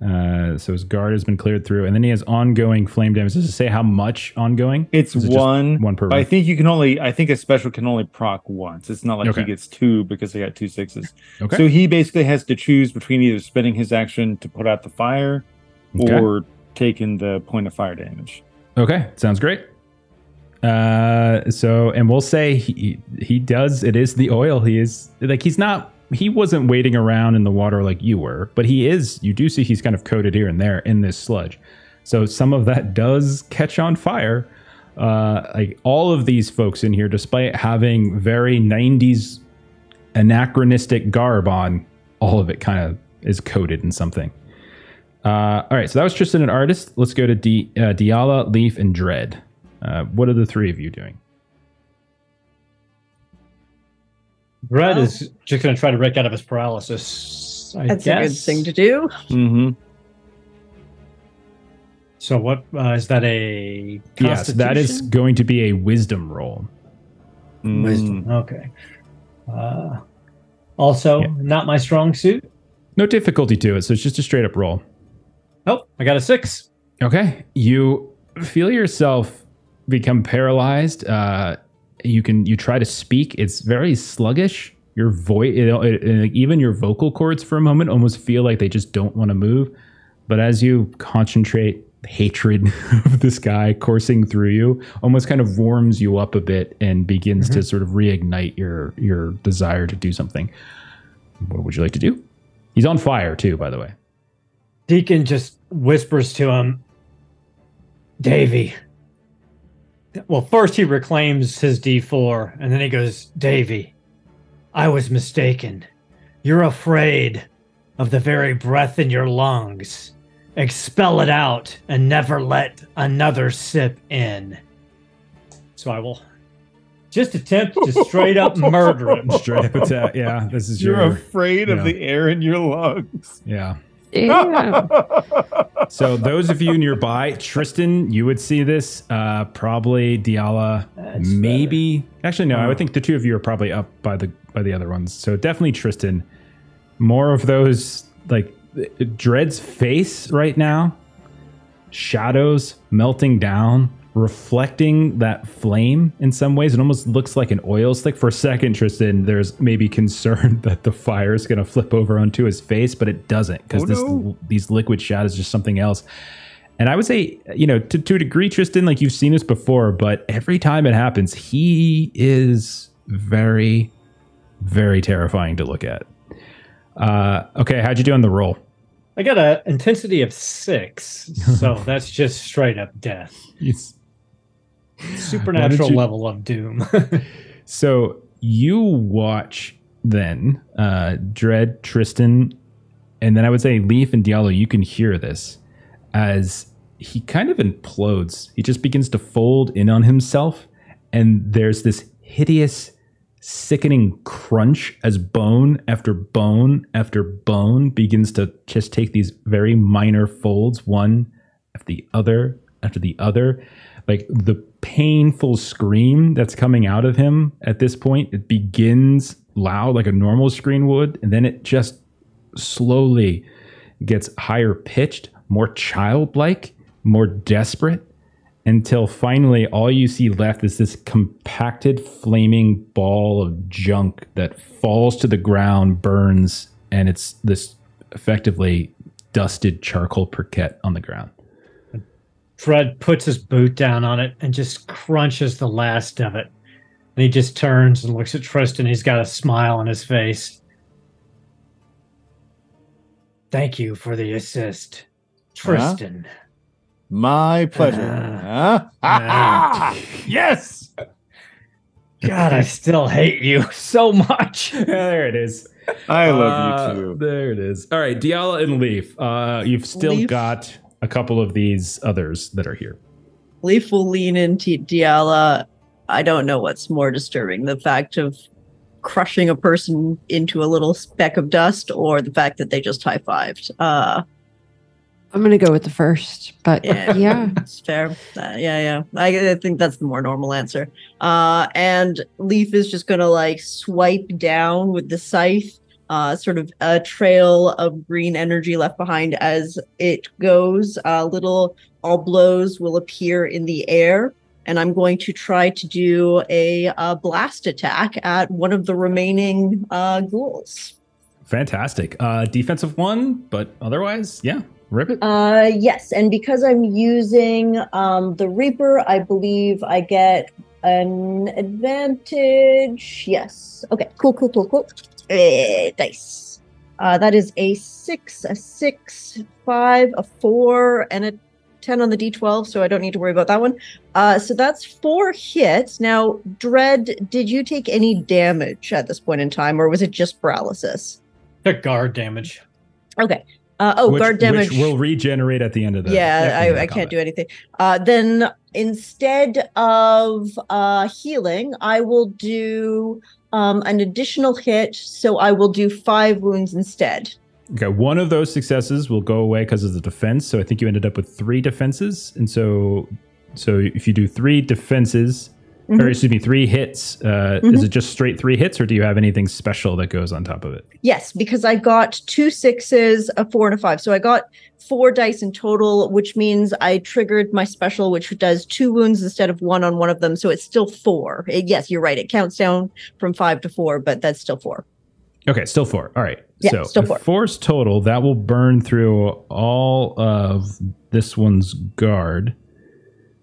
Uh, so his guard has been cleared through, and then he has ongoing flame damage. Does it say how much ongoing? It's it one. one per I think you can only. I think a special can only proc once. It's not like Okay. he gets two because he got two sixes. Okay. So he basically has to choose between either spending his action to put out the fire Okay. or taking the point of fire damage. Okay, sounds great. Uh, so and we'll say he he does. It is the oil. He is like he's not. He wasn't waiting around in the water like you were, but he is. You do see he's kind of coated here and there in this sludge. So some of that does catch on fire. Uh, like all of these folks in here, despite having very '90s anachronistic garb on, all of it kind of is coated in something. Uh, all right, so that was Tristan and Artist. Let's go to D- uh, Diala, Leaf, and Dread. Uh, what are the three of you doing? Dread Well- is just going to try to break out of his paralysis. I That's guess. a good thing to do. Mm-hmm. So what uh, is that? A Yes, that is going to be a wisdom roll. Mm. wisdom. Okay. Uh, also, Yeah. not my strong suit. No difficulty to it, so it's just a straight up roll. Oh, I got a six. Okay, you feel yourself become paralyzed. Uh, you can you try to speak. It's very sluggish. Your voice, even your vocal cords, for a moment, almost feel like they just don't want to move. But as you concentrate, hatred (laughs) of this guy coursing through you almost kind of warms you up a bit and begins to sort of reignite your your desire to do something. What would you like to do? He's on fire too, by the way. Deacon just whispers to him, Davy. Well, first he reclaims his D4, and then he goes, Davy, I was mistaken. You're afraid of the very breath in your lungs. Expel it out and never let another sip in. So I will Just attempt to straight up murder him. Straight up attack. Yeah, this is You're your. afraid of the air in your lungs. Yeah. Yeah. So those of you nearby, Tristan, you would see this. Uh, probably Diala, That's maybe. Actually, no. I Oh. would think the two of you are probably up by the by the other ones. So definitely Tristan. More of those like Dread's face right now. Shadows melting down, reflecting that flame in some ways. It almost looks like an oil slick. For a second, Tristan, there's maybe concern (laughs) that the fire is going to flip over onto his face, but it doesn't because Oh, this no. these liquid shadows are just something else. And I would say, you know, to, to a degree, Tristan, like you've seen this before, but every time it happens, he is very, very terrifying to look at. Uh, okay, how'd you do on the roll? I got a intensity of six, so (laughs) that's just straight up death. It's- Supernatural you- level of doom. (laughs) So you watch then, uh, Dread, Tristan, and then I would say Leaf and Diallo, you can hear this as he kind of implodes. He just begins to fold in on himself, and there's this hideous, sickening crunch as bone after bone after bone begins to just take these very minor folds, one after the other after the other. Like the painful scream that's coming out of him at this point, it begins loud like a normal scream would, and then it just slowly gets higher pitched, more childlike, more desperate, until finally all you see left is this compacted, flaming ball of junk that falls to the ground, burns, and it's this effectively dusted charcoal briquette on the ground. Dread puts his boot down on it and just crunches the last of it. And he just turns and looks at Tristan. He's got a smile on his face. Thank you for the assist, Tristan. My pleasure. Uh, Huh? Ah, yes. God, I still hate you (laughs) so much. (laughs) there it is. I Uh, love you too. There it is. All right, Diala and Leaf. Uh, you've still Leaf? got a couple of these others that are here. Leaf will lean into Diala. I don't know what's more disturbing the fact of crushing a person into a little speck of dust or the fact that they just high fived. Uh, I'm gonna go with the first, but Yeah. (laughs) yeah. it's fair. Uh, yeah, yeah. I, I think that's the more normal answer. Uh, and Leaf is just going to like swipe down with the scythe, uh, sort of a trail of green energy left behind as it goes. Uh, little obols will appear in the air. And I'm going to try to do a, uh blast attack at one of the remaining uh, ghouls. Fantastic. Uh, defensive one, but otherwise, yeah, rip it. Uh, yes, and because I'm using um, the Reaper, I believe I get an advantage. Yes. Okay. Cool. Cool. Cool. Cool. Eh, dice. Uh, that is a six, a six, five, a four, and a ten on the d12. So I don't need to worry about that one. Uh, so that's four hits. Now, Dread, did you take any damage at this point in time, or was it just paralysis? Took guard damage. Okay. Uh, oh, which, guard damage. Which will regenerate at the end of the. yeah, I, I can't do anything. Uh, then instead of uh, healing, I will do um, an additional hit. So I will do five wounds instead. Okay, one of those successes will go away because of the defense. So I think you ended up with three defenses, and so so if you do three defenses, or Mhm. excuse me, three hits, uh, Mhm. is it just straight three hits, or do you have anything special that goes on top of it? Yes, because I got two sixes, a four, and a five. So I got four dice in total, which means I triggered my special, which does two wounds instead of one on one of them. So it's still four. It- yes, you're right. It counts down from five to four, but that's still four. Okay, still four. All right. Yeah, so still four. four's total. That will burn through all of this one's guard.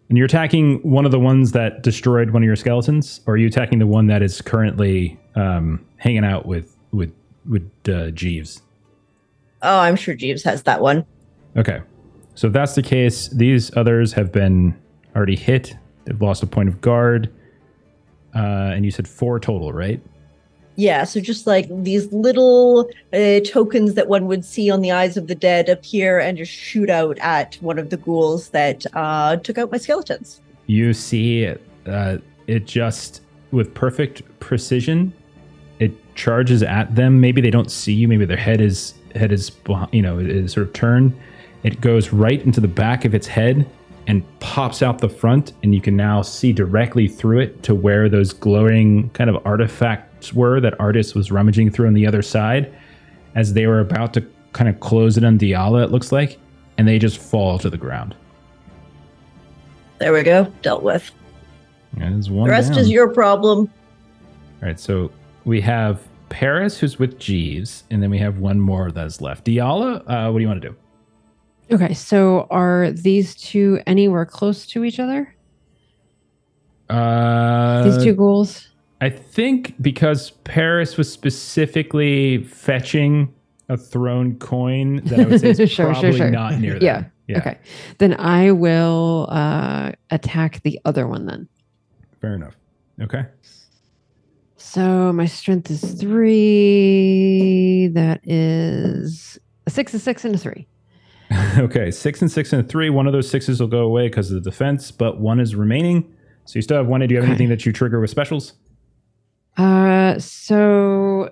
And you're attacking one of the ones that destroyed one of your skeletons, or are you attacking the one that is currently um, hanging out with with with uh, Jeeves? Oh, I'm sure Jeeves has that one. Okay. So if that's the case, these others have been already hit. They've lost a point of guard. Uh, and you said four total, right? Yeah, so just like these little uh, tokens that one would see on the eyes of the dead appear and just shoot out at one of the ghouls that uh, took out my skeletons. You see uh, it just with perfect precision. It charges at them. Maybe they don't see you. Maybe their head is head is you know is sort of turned. It goes right into the back of its head and pops out the front, and you can now see directly through it to where those glowing kind of artifacts were that artist was rummaging through on the other side as they were about to kind of close it on Diala, it looks like, and they just fall to the ground. There we go. Dealt with. That is one The rest down. is your problem. All right, so we have Paris, who's with Jeeves, and then we have one more that's left. Diala, uh, what do you want to do? Okay, so are these two anywhere close to each other? Uh, These two ghouls? I think because Paris was specifically fetching a thrown coin, that I would say (laughs) is Sure, sure, probably sure. not near. Yeah. Yeah. Okay. Then I will uh attack the other one then. Fair enough. Okay. So my strength is three. That is a six, a six, and a three. (laughs) okay. Six and six and a three. One of those sixes will go away because of the defense, but one is remaining. So you still have one. Do you have Okay. anything that you trigger with specials? Uh so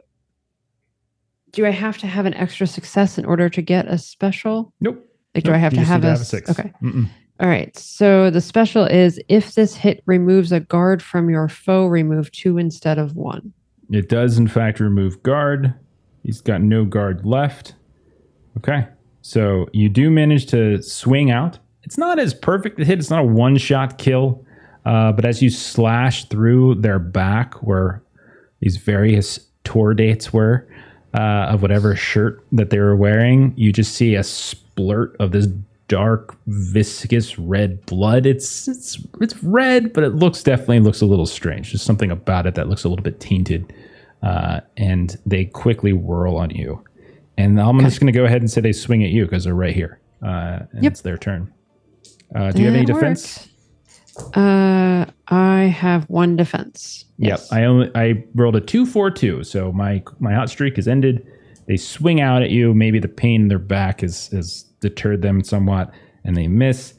do I have to have an extra success in order to get a special? Nope. Like do Nope, I have you to have a, to s- six. Okay. Mm-mm. All right. So the special is if this hit removes a guard from your foe, remove two instead of one. It does, in fact, remove guard. He's got no guard left. Okay. So you do manage to swing out. It's not as perfect a hit. It's not a one shot kill. Uh, but as you slash through their back, where these various tour dates were uh, of whatever shirt that they were wearing, you just see a splurt of this dark, viscous red blood. It's it's it's red, but it looks definitely looks a little strange. There's something about it that looks a little bit tainted, uh, and they quickly whirl on you. And I'm just going to go ahead and say they swing at you because they're right here. Uh, and Yep. it's their turn. Uh, do you have any defense? works. Uh, I have one defense. Yep. Yes. I only I rolled a two four two, so my my hot streak is ended. They swing out at you. Maybe the pain in their back has has deterred them somewhat, and they miss.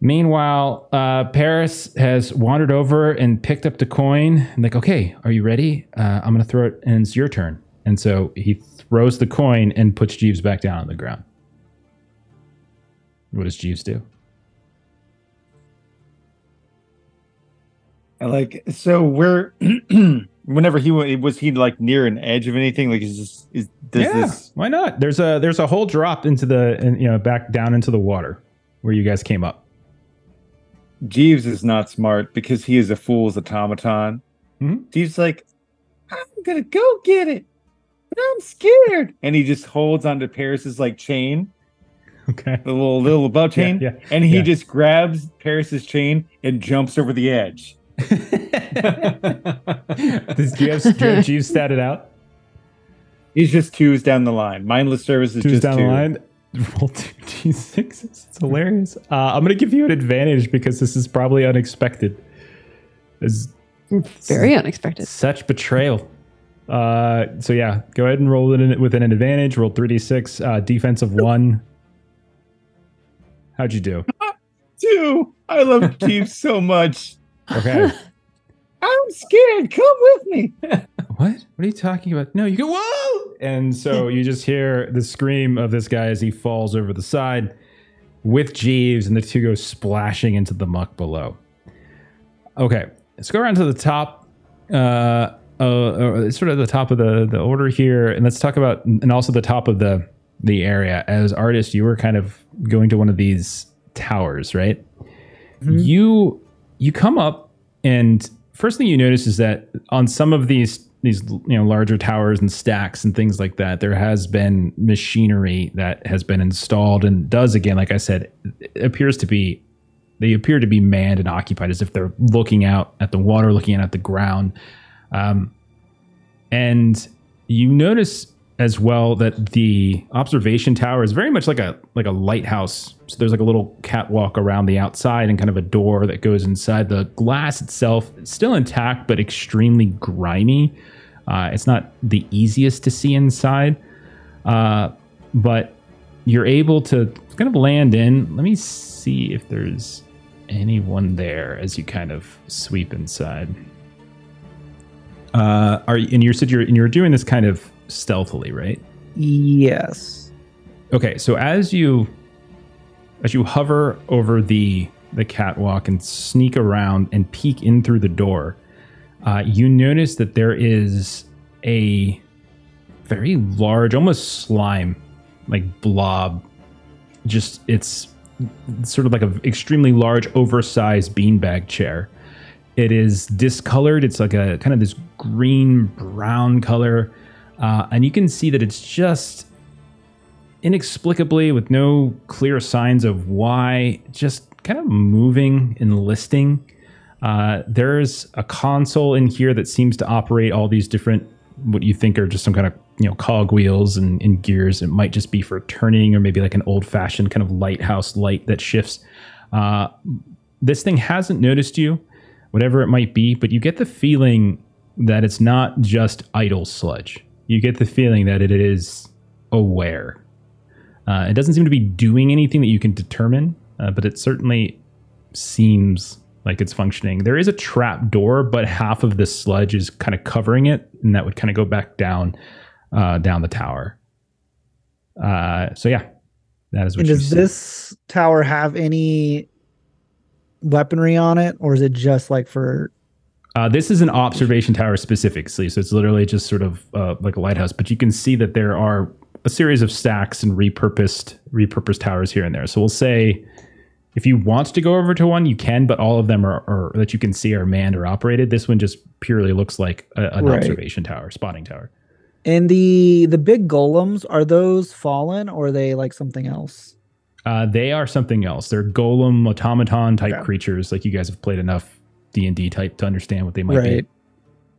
Meanwhile, uh, Paris has wandered over and picked up the coin. And like, okay, are you ready? Uh, I'm gonna throw it, and it's your turn. And so he throws the coin and puts Jeeves back down on the ground. What does Jeeves do? Like so, where (clears throat) whenever he wa- was he like near an edge of anything? Like is this is does yeah, this why not? There's a there's a hole drop into the and you know back down into the water where you guys came up. Jeeves is not smart because he is a fool's automaton. Mhm. Jeeves like, I'm gonna go get it, but I'm scared, and he just holds onto Paris's like chain, Okay. the little little above (laughs) Yeah, chain, yeah, and he yeah. just grabs Paris's chain and jumps over the edge. (laughs) Does, do you have, do you have Jeeves statted out? He's just twos down the line. Mindless service is Two's just down two. the line. (laughs) Roll two d6s. It's hilarious. Uh, I'm going to give you an advantage because this is probably unexpected. There's Very unexpected. such betrayal. Uh, so yeah, go ahead and roll it in, with an advantage. Roll 3d6, uh, defense of one. How'd you do? (laughs) Two. I love Jeeves so much. Okay. (laughs) I'm scared. Come with me. (laughs) what? What are you talking about? No, you go, whoa! And so you just hear the scream of this guy as he falls over the side with Jeeves, and the two go splashing into the muck below. Okay, let's go around to the top, uh, uh, sort of the top of the, the order here, and let's talk about, and also the top of the the area. As artist, you were kind of going to one of these towers, right? You you come up and first thing you notice is that on some of these these you know larger towers and stacks and things like that there has been machinery that has been installed and does again like i said appears to be they appear to be manned and occupied as if they're looking out at the water looking out at the ground. Um, and you notice as well that the observation tower is very much like a like a lighthouse. So there's like a little catwalk around the outside and kind of a door that goes inside. The glass itself still intact, but extremely grimy. Uh, it's not the easiest to see inside, uh, but you're able to kind of land in. Let me see if there's anyone there as you kind of sweep inside. Uh, are and you said you're and you're doing this kind of stealthily, right? Yes. Okay, so as you as you hover over the the catwalk and sneak around and peek in through the door, uh, you notice that there is a very large, almost slime like blob. Just it's sort of like an extremely large, oversized beanbag chair. It is discolored. It's like a kind of this green brown color, uh, and you can see that it's just inexplicably, with no clear signs of why, just kind of moving and listing. Uh, there's a console in here that seems to operate all these different, what you think are just some kind of you know cog wheels and, and gears. It might just be for turning, or maybe like an old fashioned kind of lighthouse light that shifts. Uh, this thing hasn't noticed you, whatever it might be, but you get the feeling that it's not just idle sludge. You get the feeling that it is aware. Uh, it doesn't seem to be doing anything that you can determine, uh, but it certainly seems like it's functioning. There is a trap door, but half of this sludge is kind of covering it, and that would kind of go back down, uh, down the tower. Uh, so yeah, that is what And does see. this tower have any weaponry on it, or is it just like for? Uh, this is an observation tower specifically, so it's literally just sort of uh, like a lighthouse. But you can see that there are a series of stacks and repurposed repurposed towers here and there. So we'll say if you want to go over to one, you can, but all of them are, are that you can see are manned or operated. This one just purely looks like a, an Right. observation tower, spotting tower. And the the big golems are those fallen, or are they like something else? Uh, they are something else. They're golem automaton type Okay. creatures. Like you guys have played enough D and D type to understand what they might right. be.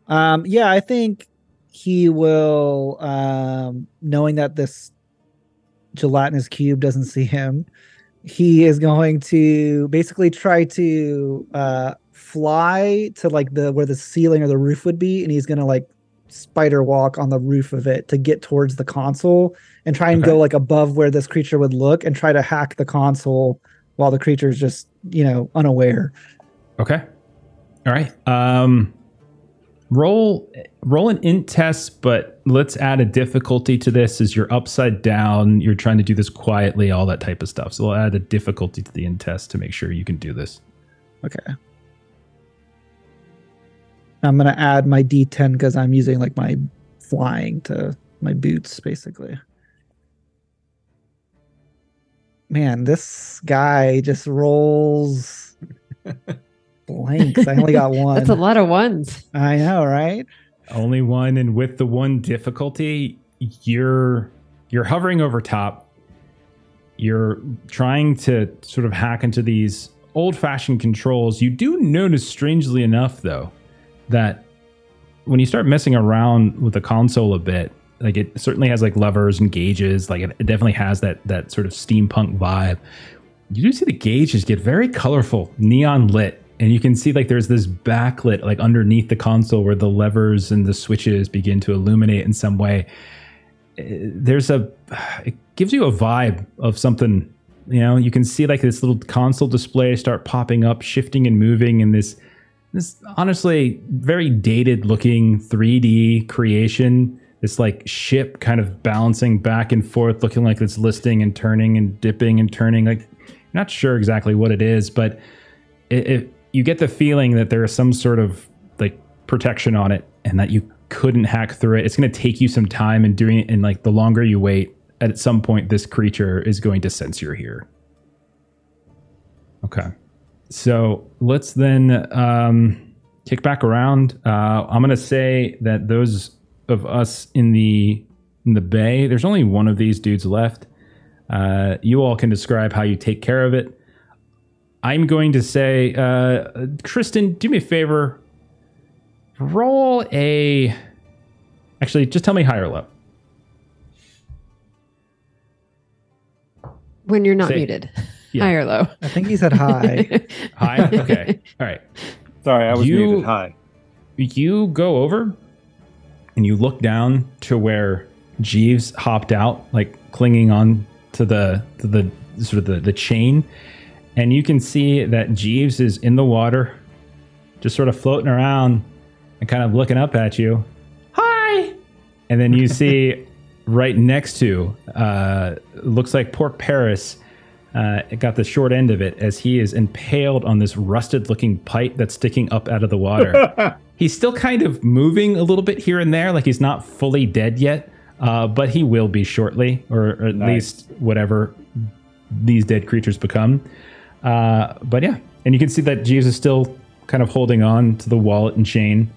Um. Yeah, I think he will. Um. Knowing that this gelatinous cube doesn't see him, he is going to basically try to uh fly to like the where the ceiling or the roof would be, and he's gonna like spider walk on the roof of it to get towards the console and try and Okay. go like above where this creature would look and try to hack the console while the creature is just you know unaware. Okay. All right. Um roll roll an int test, but let's add a difficulty to this as you're upside down, you're trying to do this quietly, all that type of stuff. So we'll add a difficulty to the int test to make sure you can do this. Okay. I'm gonna add my D10 because I'm using like my flying to my boots, basically. Man, this guy just rolls (laughs) blanks. I only got (laughs) one. That's a lot of ones. I know, right? Only one and with the one difficulty, you're you're hovering over top. You're trying to sort of hack into these old-fashioned controls. You do notice strangely enough though that when you start messing around with the console a bit, like it certainly has like levers and gauges, like it, it definitely has that that sort of steampunk vibe. You do see the gauges get very colorful, neon lit, and you can see like there's this backlit like underneath the console where the levers and the switches begin to illuminate in some way. Uh, There's a (sighs) it gives you a vibe of something, you know, you can see like this little console display start popping up, shifting and moving in this this honestly very dated looking 3D creation. This like ship kind of balancing back and forth, looking like it's listing and turning and dipping and turning. Like, not sure exactly what it is, but it, it, you get the feeling that there is some sort of like protection on it and that you couldn't hack through it. It's going to take you some time and doing it. And like the longer you wait, at some point, this creature is going to sense you're here. Okay. So let's then um, kick back around. Uh, I'm going to say that those of us in the in the bay, there's only one of these dudes left. Uh, you all can describe how you take care of it. I'm going to say, uh, Kristen, do me a favor. Roll a. Actually, just tell me high or low. When you're not Say- muted. Yeah. High or low. I think he said high. (laughs) High? Okay. All right. Sorry, I was You- muted. Hi. you go over and you look down to where Jeeves hopped out, like clinging on to the to the sort of the, the chain, and you can see that Jeeves is in the water, just sort of floating around, and kind of looking up at you. Hi. And then you see (laughs) right next to uh, looks like Pork Paris. Uh, it got the short end of it as he is impaled on this rusted-looking pipe that's sticking up out of the water. (laughs) he's still kind of moving a little bit here and there, like he's not fully dead yet, uh, but he will be shortly, or, or at Nice. least whatever these dead creatures become. Uh, but yeah, and you can see that Jeeves is still kind of holding on to the wallet and chain.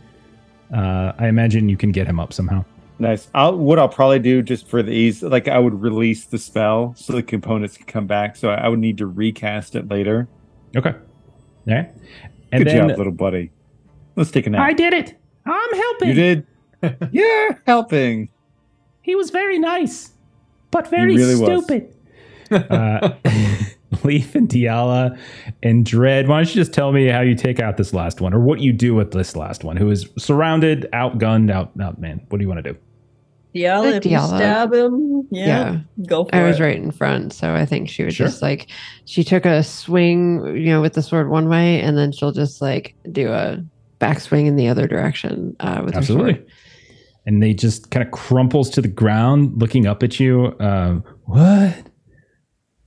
Uh, I imagine you can get him up somehow. Nice. I'll, what I'll probably do just for the ease, like I would release the spell so the components can come back. So I would need to recast it later. Okay. All right. And Good then job, little buddy. Let's take a nap. I did it. I'm helping. you did. (laughs) You're helping. He was very nice, but very really was. stupid. (laughs) uh, (laughs) Leaf and Diala and Dread, why don't you just tell me how you take out this last one or what you do with this last one who is surrounded, outgunned, out, out man. What do you want to do? Diala, if you Diala. stab him, yeah, Yeah. go for I it. was right in front, so I think she was Sure. just like she took a swing, you know, with the sword one way, and then she'll just like do a backswing in the other direction uh, with her Absolutely. sword. And they just kind of crumples to the ground, looking up at you. Um, what?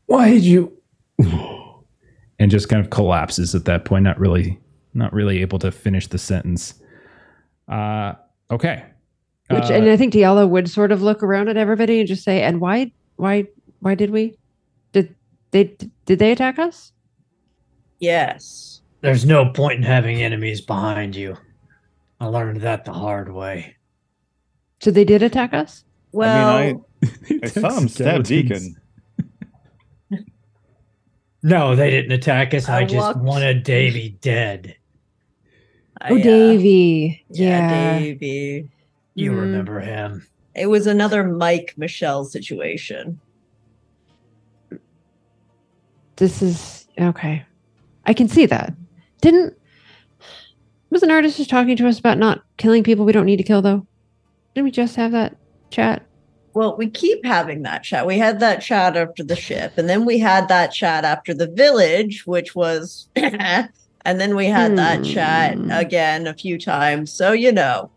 Why did you? And just kind of collapses at that point. Not really, not really able to finish the sentence. Uh, okay. Which, Uh, and I think Diala would sort of look around at everybody and just say, "And why, why, why did we? Did they? Did they attack us? Yes. There's no point in having enemies behind you. I learned that the hard way. So they did attack us? Well, I mean, I, (laughs) I saw him stab Deacon. No, they didn't attack us. I, I just walked- wanted Davy dead. Oh, uh, Davy. Yeah, Yeah. Davy. You Mhm. remember him. It was another Mike Michelle situation. This is okay. I can see that. Didn't was an artist just talking to us about not killing people we don't need to kill though? Didn't we just have that chat? Well, we keep having that chat. We had that chat after the ship, and then we had that chat after the village, which was, (clears throat) and then we had that chat Hmm. again a few times. So you know,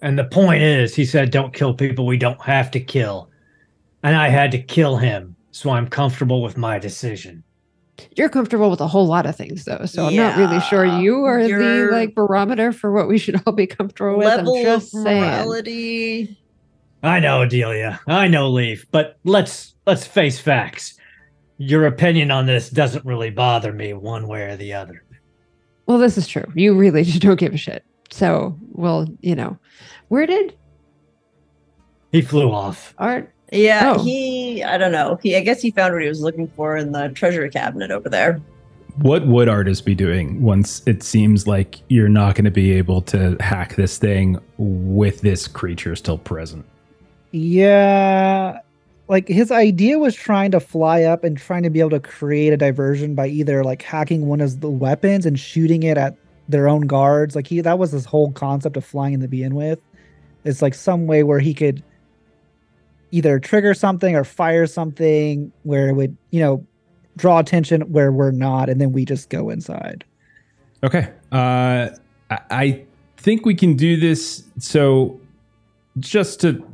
And the point is, he said, don't kill people we don't have to kill. And I had to kill him. So I'm comfortable with my decision. You're comfortable with a whole lot of things though, so I'm not really sure you are the like barometer for what we should all be comfortable with. level I'm just of saying. Morality. I know, Delia. I know, Leaf. But let's let's face facts. Your opinion on this doesn't really bother me one way or the other. Well, this is true. You really just (laughs) don't give a shit. So, well, you know, where did He flew off. Art? Yeah, Oh. he. I don't know. He. I guess he found what he was looking for in the treasure cabinet over there. What would artists be doing once it seems like you're not going to be able to hack this thing with this creature still present? Yeah. Like his idea was trying to fly up and trying to be able to create a diversion by either like hacking one of the weapons and shooting it at their own guards. Like he that was his whole concept of flying in to begin with. It's like some way where he could either trigger something or fire something where it would, you know, draw attention where we're not, and then we just go inside. Okay. Uh, I think we can do this. So, just to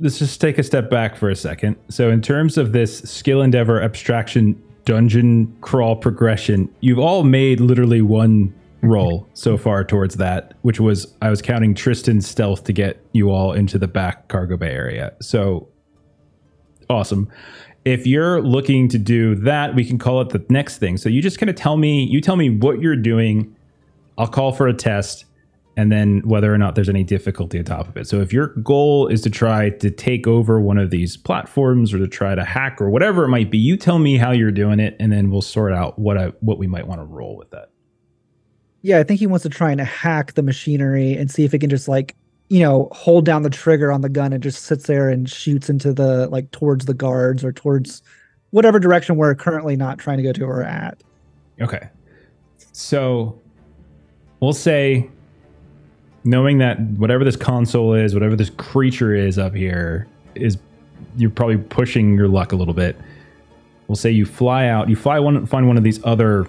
let's just take a step back for a second. So, in terms of this skill endeavor abstraction dungeon crawl progression, you've all made literally one roll so far towards that, which was I was counting Tristan's stealth to get you all into the back cargo bay area. So, awesome. If you're looking to do that, we can call it the next thing. So you just kind of tell me, you tell me what you're doing. I'll call for a test and then whether or not there's any difficulty on top of it. So if your goal is to try to take over one of these platforms or to try to hack or whatever it might be, you tell me how you're doing it and then we'll sort out what I what we might want to roll with that. Yeah, I think he wants to try and hack the machinery and see if it can just like, you know, hold down the trigger on the gun and just sits there and shoots into the like towards the guards or towards whatever direction we're currently not trying to go to or at. Okay. So we'll say, knowing that whatever this console is, whatever this creature is up here, is you're probably pushing your luck a little bit. We'll say you fly out, you fly one, find one of these other,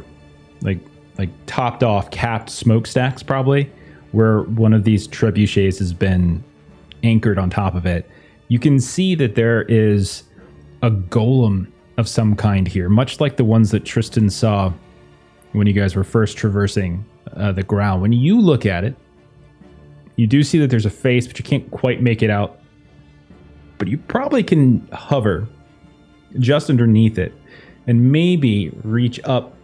like like topped off, capped smokestacks, probably where one of these trebuchets has been anchored on top of it, you can see that there is a golem of some kind here, much like the ones that Tristan saw when you guys were first traversing uh, the ground. When you look at it, you do see that there's a face, but you can't quite make it out. But you probably can hover just underneath it and maybe reach up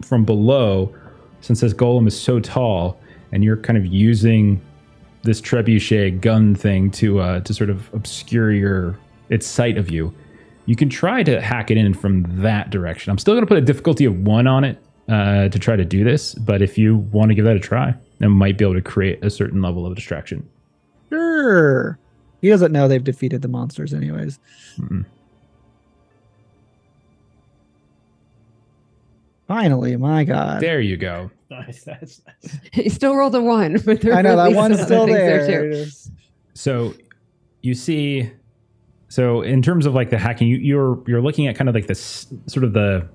from below since this golem is so tall and you're kind of using this trebuchet gun thing to uh, to sort of obscure your its sight of you. You can try to hack it in from that direction. I'm still going to put a difficulty of one on it uh, to try to do this, but if you want to give that a try, I might be able to create a certain level of distraction. Sure. He doesn't know they've defeated the monsters, anyways. Mm-mm. Finally, my God. There you go. Nice. That's nice. (laughs) He still rolled a one, (laughs) but there I know that one's still other things there. too. So you see, so in terms of like the hacking, you, you're you're looking at kind of like this sort of the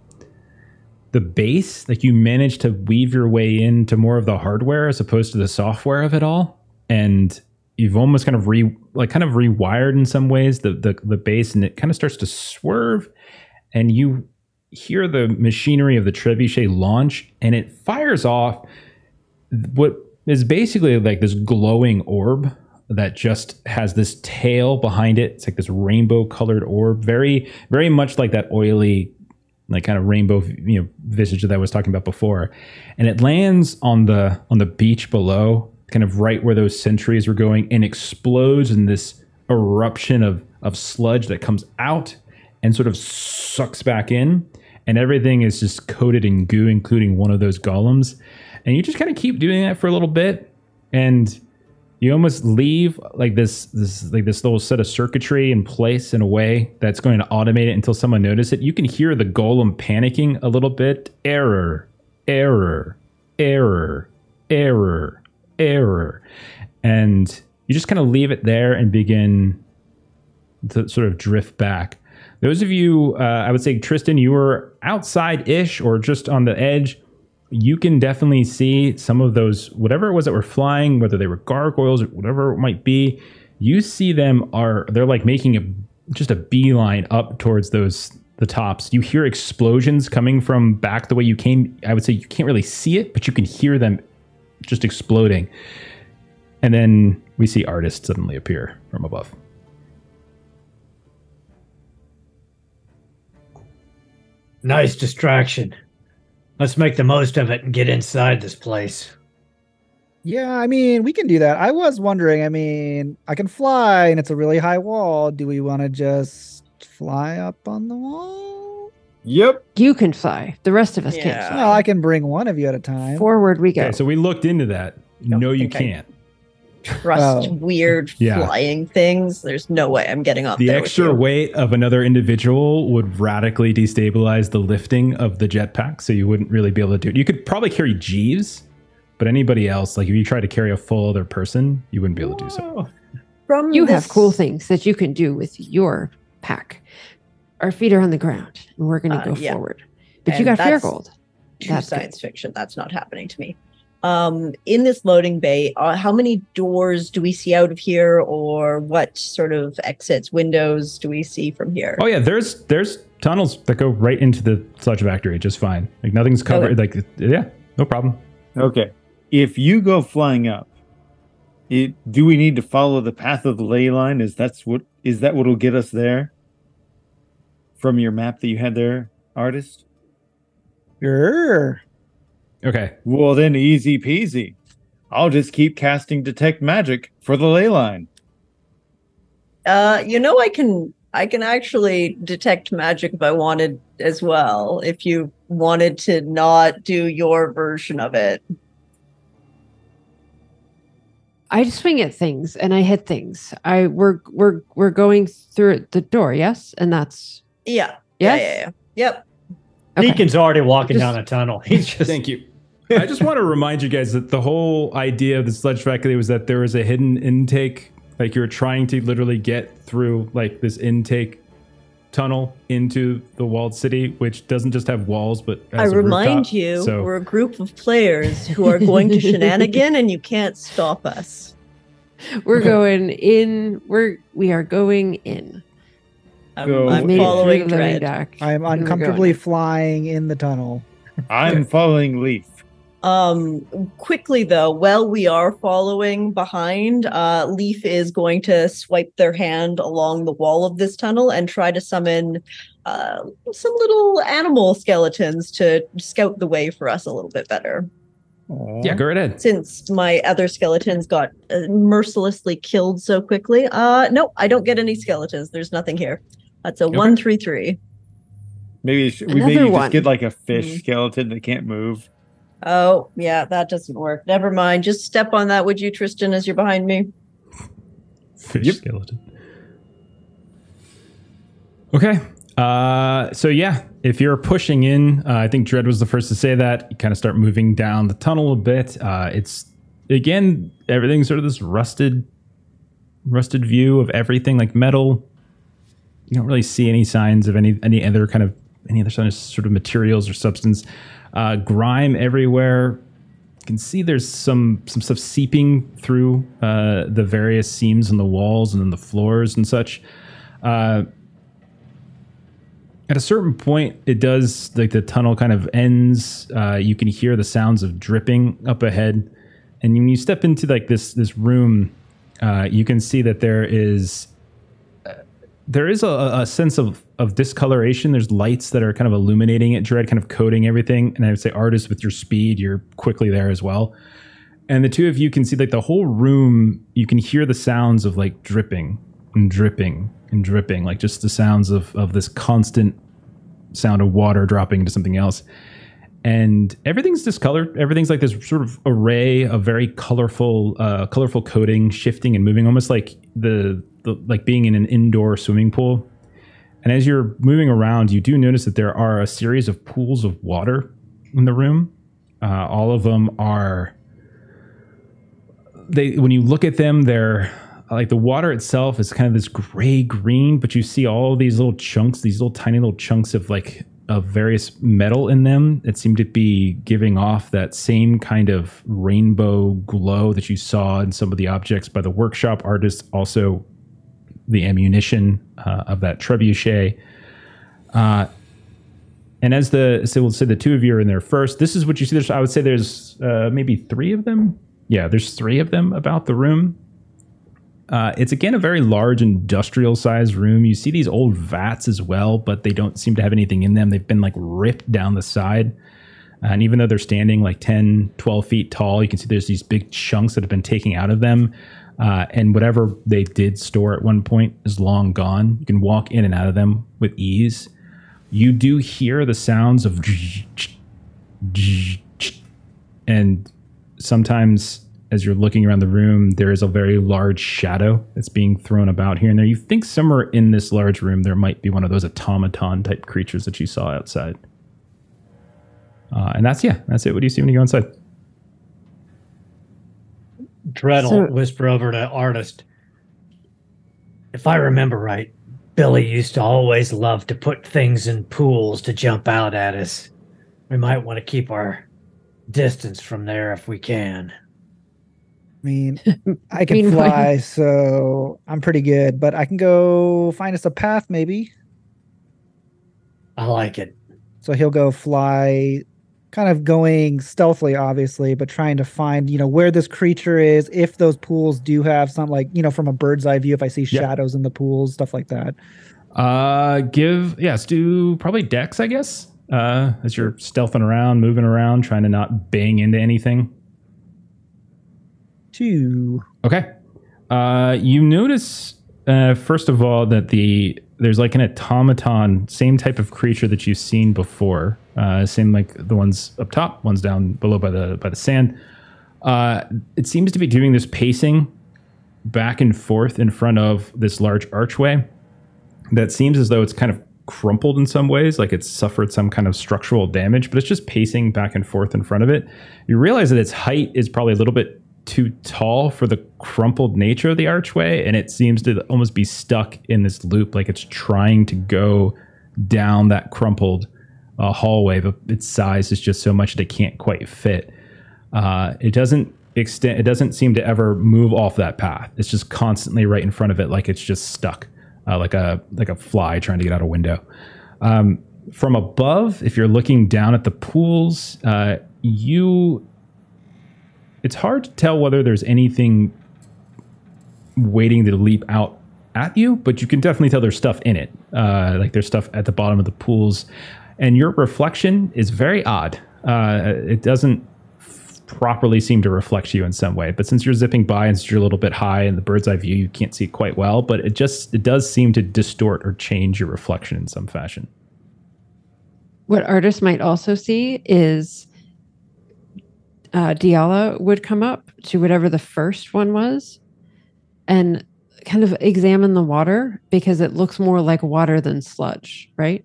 the base, like you manage to weave your way into more of the hardware as opposed to the software of it all, and you've almost kind of re like kind of rewired in some ways. The the, the base, and it kind of starts to swerve, and you hear the machinery of the trebuchet launch, and it fires off what is basically like this glowing orb that just has this tail behind it. It's like this rainbow colored orb, very, very much like that oily, like kind of rainbow, you know, visage that I was talking about before. And it lands on the on the beach below, kind of right where those sentries were going, and explodes in this eruption of of sludge that comes out and sort of sucks back in. And everything is just coated in goo, including one of those golems. And you just kind of keep doing that for a little bit. And you almost leave like this this like this little set of circuitry in place in a way that's going to automate it until someone notices it. You can hear the golem panicking a little bit. Error, error, error, error, error. And you just kind of leave it there and begin to sort of drift back. Those of you, uh, I would say, Tristan, you were outside ish or just on the edge. You can definitely see some of those, whatever it was that were flying, whether they were gargoyles or whatever it might be. You see them are, they're like making a just a beeline up towards those, the tops. You hear explosions coming from back the way you came. I would say you can't really see it, but you can hear them just exploding. And then we see artists suddenly appear from above. Nice distraction. Let's make the most of it and get inside this place. Yeah, I mean, we can do that. I was wondering, I mean, I can fly and it's a really high wall. Do we want to just fly up on the wall? Yep. You can fly. The rest of us can't Yeah. fly. Well, I can bring one of you at a time. Forward we go. Okay, so we looked into that. Don't no, you can't. Trust Oh. weird Yeah. flying things. There's no way I'm getting off. The there with extra you. weight of another individual would radically destabilize the lifting of the jetpack, so you wouldn't really be able to do it. You could probably carry Jeeves, but anybody else, like if you try to carry a full other person, you wouldn't be able to do so. From you have cool things that you can do with your pack. Our feet are on the ground, and we're going to Uh, go yeah. forward. But you got fair that's gold. True That's good. science fiction. That's not happening to me. Um, in this loading bay, uh, how many doors do we see out of here, or what sort of exits, windows do we see from here? Oh yeah, there's there's tunnels that go right into the sludge factory just fine. Like nothing's covered. Like yeah, no problem. Okay. If you go flying up, it, do we need to follow the path of the ley line? Is that's what is that what'll get us there? From your map that you had there, artist? Sure. Okay, Well then easy peasy. I'll just keep casting detect magic for the ley line. Uh, you know, I can I can actually detect magic if I wanted as well. If you wanted to not do your version of it, I swing at things and I hit things. I we're we're we're going through the door, yes, and that's yeah, yes. yeah, yeah, yeah. Yep. Okay. Deacon's already walking Just- down a tunnel. (laughs) He's just thank you. I just want to remind you guys that the whole idea of the sludge factory was that there was a hidden intake. Like you were trying to literally get through like this intake tunnel into the walled city, which doesn't just have walls, but I has a remind rooftop. you, So we're a group of players who are going to (laughs) shenanigan, and you can't stop us. We're going in. We're we are going in. I'm, So- I'm Made it through following the Dread. I'm and we're going uncomfortably flying in the tunnel. I'm following Leaf. Um, quickly though, while we are following behind, uh, Leaf is going to swipe their hand along the wall of this tunnel and try to summon uh, some little animal skeletons to scout the way for us a little bit better. yeah, go right ahead. Since my other skeletons got uh, mercilessly killed so quickly, uh, no, I don't get any skeletons. There's nothing here. That's a Okay. one three three. Maybe we Another maybe one. just get like a fish Mhm. skeleton that can't move. Oh, yeah, that doesn't work. Never mind. Just step on that, would you, Tristan, as you're behind me? Fish Yep. skeleton. Okay. Uh, so yeah, if you're pushing in, uh, I think Dread was the first to say that. You kind of start moving down the tunnel a bit. Uh, it's again everything's sort of this rusted, rusted view of everything like metal. You don't really see any signs of any any other kind of any other sort of sort of materials or substance. Uh, grime everywhere. You can see there's some some stuff seeping through uh, the various seams in the walls and in the floors and such. Uh, at a certain point, it does like the tunnel kind of ends. Uh, you can hear the sounds of dripping up ahead, and when you step into like this this room, uh, you can see that there is there is a, a sense of of discoloration. There's lights that are kind of illuminating it, dread, kind of coating everything. And I would say, artist, with your speed, you're quickly there as well. And the two of you can see like the whole room. You can hear the sounds of like dripping and dripping and dripping, like just the sounds of of this constant sound of water dropping into something else. And everything's discolored. Everything's like this sort of array of very colorful, uh, colorful coating, shifting and moving, almost like the, like being in an indoor swimming pool. And as you're moving around, you do notice that there are a series of pools of water in the room. Uh, all of them are they when you look at them, they're like the water itself is kind of this gray green, but you see all these little chunks, these little tiny little chunks of like of various metal in them that seem to be giving off that same kind of rainbow glow that you saw in some of the objects by the workshop artists. Also, the ammunition uh, of that trebuchet. Uh, and as the so we'll say the two of you are in there first. This is what you see. There's I would say there's uh, maybe three of them. Yeah, there's three of them about the room. Uh, it's again a very large industrial sized room. You see these old vats as well, but they don't seem to have anything in them. They've been like ripped down the side. And even though they're standing like 10, 12 feet tall, you can see there's these big chunks that have been taken out of them. Uh, and whatever they did store at one point is long gone. You can walk in and out of them with ease. You do hear the sounds of and sometimes as you're looking around the room, there is a very large shadow that's being thrown about here and there. You think somewhere in this large room there might be one of those automaton type creatures that you saw outside. Uh, and that's yeah, that's it. What do you see when you go inside? Dread will So- whisper over to Artist. If I remember right, Billy used to always love to put things in pools to jump out at us. We might want to keep our distance from there if we can. I mean, (laughs) I can Meanwhile- fly, so I'm pretty good. But I can go find us a path, maybe. I like it. So he'll go fly, kind of going stealthily, obviously, but trying to find, you know, where this creature is. If those pools do have some, like, you know, from a bird's eye view, if I see Yeah. shadows in the pools, stuff like that. Uh, give yes, do probably Dex, I guess. Uh, as you're stealthing around, moving around, trying to not bang into anything. Two. Okay. Uh, you notice uh, first of all that the there's like an automaton, same type of creature that you've seen before. Uh, same like the ones up top, ones down below by the by the sand. Uh, it seems to be doing this pacing back and forth in front of this large archway. That seems as though it's kind of crumpled in some ways, like it's suffered some kind of structural damage, but it's just pacing back and forth in front of it. You realize that its height is probably a little bit too tall for the crumpled nature of the archway, and it seems to almost be stuck in this loop, like it's trying to go down that crumpled uh, hallway, but its size is just so much that it can't quite fit. Uh, it doesn't extend. It doesn't seem to ever move off that path. It's just constantly right in front of it, like it's just stuck, uh, like a like a fly trying to get out a window. Um, from above, if you're looking down at the pools, uh, you it's hard to tell whether there's anything waiting to leap out at you, but you can definitely tell there's stuff in it. Uh, like there's stuff at the bottom of the pools, and your reflection is very odd. Uh, it doesn't properly seem to reflect you in some way. But since you're zipping by and you're a little bit high in the bird's eye view, you can't see it quite well. But it just it does seem to distort or change your reflection in some fashion. What artists might also see is uh, Diala would come up to whatever the first one was and kind of examine the water because it looks more like water than sludge, right?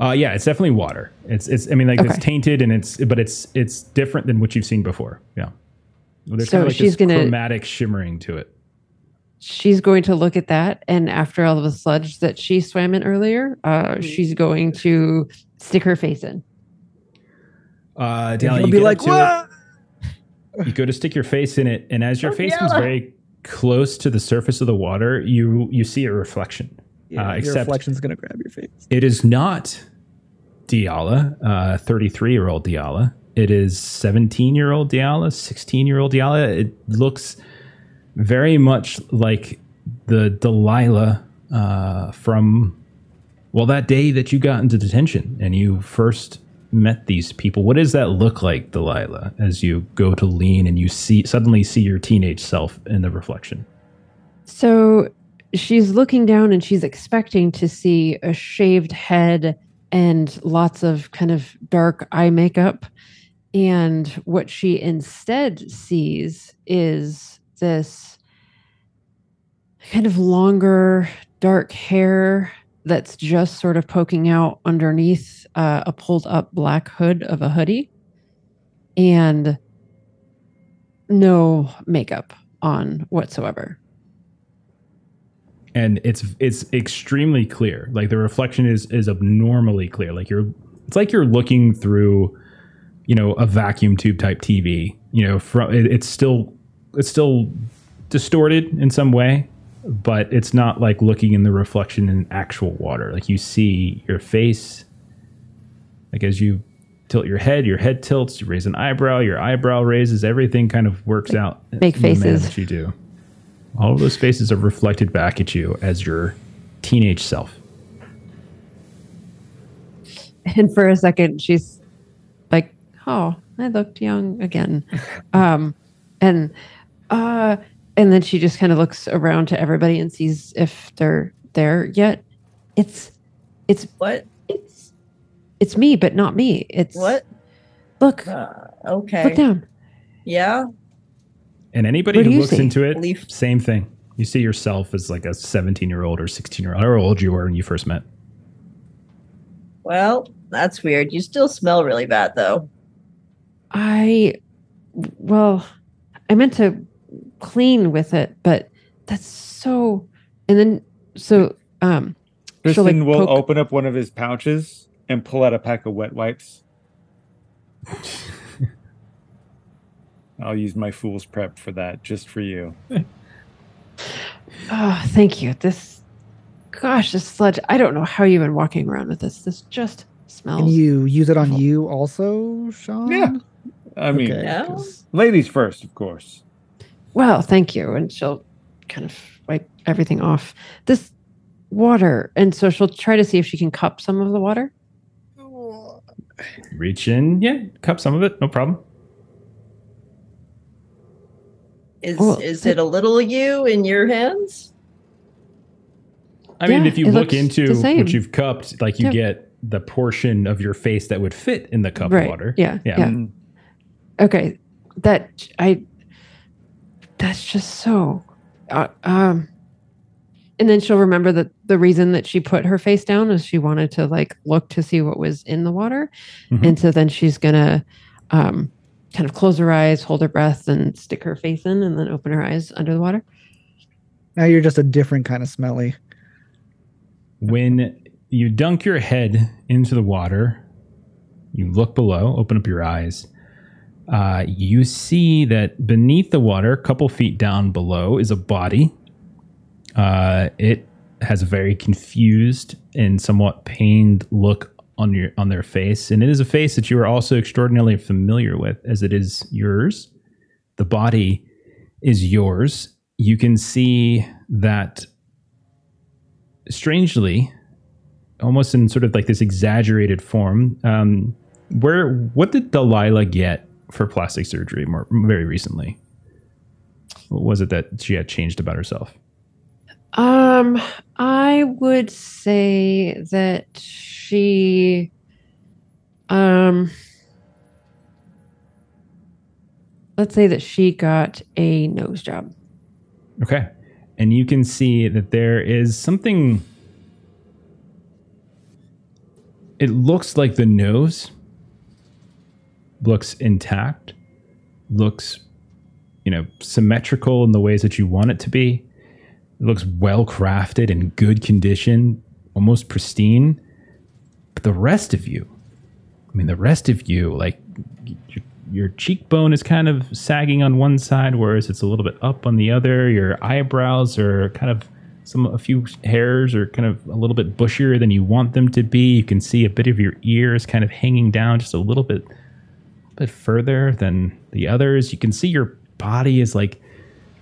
Uh, yeah, it's definitely water. It's it's. I mean, like Okay. it's tainted and it's, but it's it's different than what you've seen before. Yeah. Well, There's So kind of like she's gonna- chromatic shimmering to it. She's going to look at that, and after all of the sludge that she swam in earlier, uh, she's going to stick her face in. Uh, he'll you be like, it. "What?" you go to stick your face in it, and as your Oh, face comes very close to the surface of the water, you you see a reflection. Yeah, Uh, your reflection's gonna grab your face. It is not Diala, 33 year old Diala. It is 17 year old Diala, 16 year old Diala. It looks very much like the Delilah uh, from, well, that day that you got into detention and you first met these people. What does that look like, Delilah, as you go to lean and you see suddenly see your teenage self in the reflection? So she's looking down and she's expecting to see a shaved head and lots of kind of dark eye makeup. And what she instead sees is this kind of longer, dark hair that's just sort of poking out underneath uh, a pulled up black hood of a hoodie and no makeup on whatsoever. and it's it's extremely clear. Like the reflection is is abnormally clear. Like you're it's like you're looking through, you know, a vacuum tube type TV. You know, from it, it's still it's still distorted in some way, but it's not like looking in the reflection in actual water. Like you see your face. Like as you tilt your head, your head tilts. You raise an eyebrow, your eyebrow raises. Everything kind of works out. make in the manner faces. that you do. All of those faces are reflected back at you as your teenage self. and for a second she's like oh i looked young again (laughs) um and uh and then she just kind of looks around to everybody and sees if they're there yet it's it's What? It's it's me but not me it's What? look Uh, okay. look down Yeah. And anybody What who looks see? into it, Leaf. same thing. You see yourself as like a 17 year old or 16 year old, however old you were when you first met. Well, that's weird. You still smell really bad, though. i well i meant to clean with it but that's so and then so um she'll, Tristan like, will poke- open up one of his pouches and pull out a pack of wet wipes. I'll use my fool's prep for that, just for you. Oh, (laughs) thank you. This, gosh, this sludge. I don't know how you've been walking around with this. This just smells. Can you use it on awful. you also, Sean? Yeah. I mean, Okay, Yeah. 'cause- ladies first, of course. well, thank you. And she'll kind of wipe everything off. This water. And so she'll try to see if she can cup some of the water. Reach in, yeah, cup some of it, no problem. Is Well, is it a little you in your hands? I mean, Yeah, if you look into what you've cupped, like you Yep. get the portion of your face that would fit in the cup right. of water. Yeah. Yeah. Yeah. Mm. Okay. That, I, that's just so, uh, um, and then she'll remember that the reason that she put her face down is she wanted to like look to see what was in the water. Mhm. And so then she's gonna um kind of close her eyes, hold her breath, and stick her face in, and then open her eyes under the water. Now you're just a different kind of smelly. When you dunk your head into the water, you look below, open up your eyes. Uh, you see that beneath the water, a couple feet down below, is a body. Uh, it has a very confused and somewhat pained look on your on their face, and it is a face that you are also extraordinarily familiar with, as it is yours. The body is yours. You can see that strangely, almost in sort of like this exaggerated form. Um, where what did Delilah get for plastic surgery more very recently? What was it that she had changed about herself? Um, I would say that she, um, let's say that she got a nose job. Okay. And you can see that there is something. It looks like the nose looks intact, looks, you know, symmetrical in the ways that you want it to be. It looks well crafted in good condition, almost pristine. But the rest of you, I mean, the rest of you, like your, your cheekbone is kind of sagging on one side, whereas it's a little bit up on the other. Your eyebrows are kind of some a few hairs are kind of a little bit bushier than you want them to be. You can see a bit of your ears kind of hanging down just a little bit a bit further than the others. You can see your body is like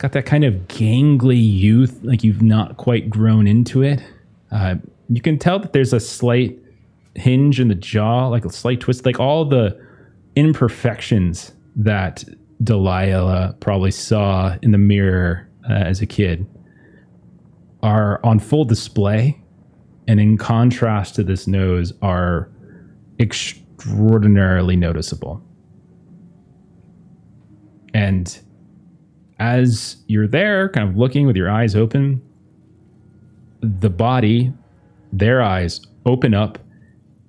got that kind of gangly youth, like you've not quite grown into it. Uh, you can tell that there's a slight hinge in the jaw, like a slight twist, like all the imperfections that Delilah probably saw in the mirror uh, as a kid are on full display. And in contrast to this nose, are extraordinarily noticeable. And as you're there, kind of looking with your eyes open, the body, their eyes open up,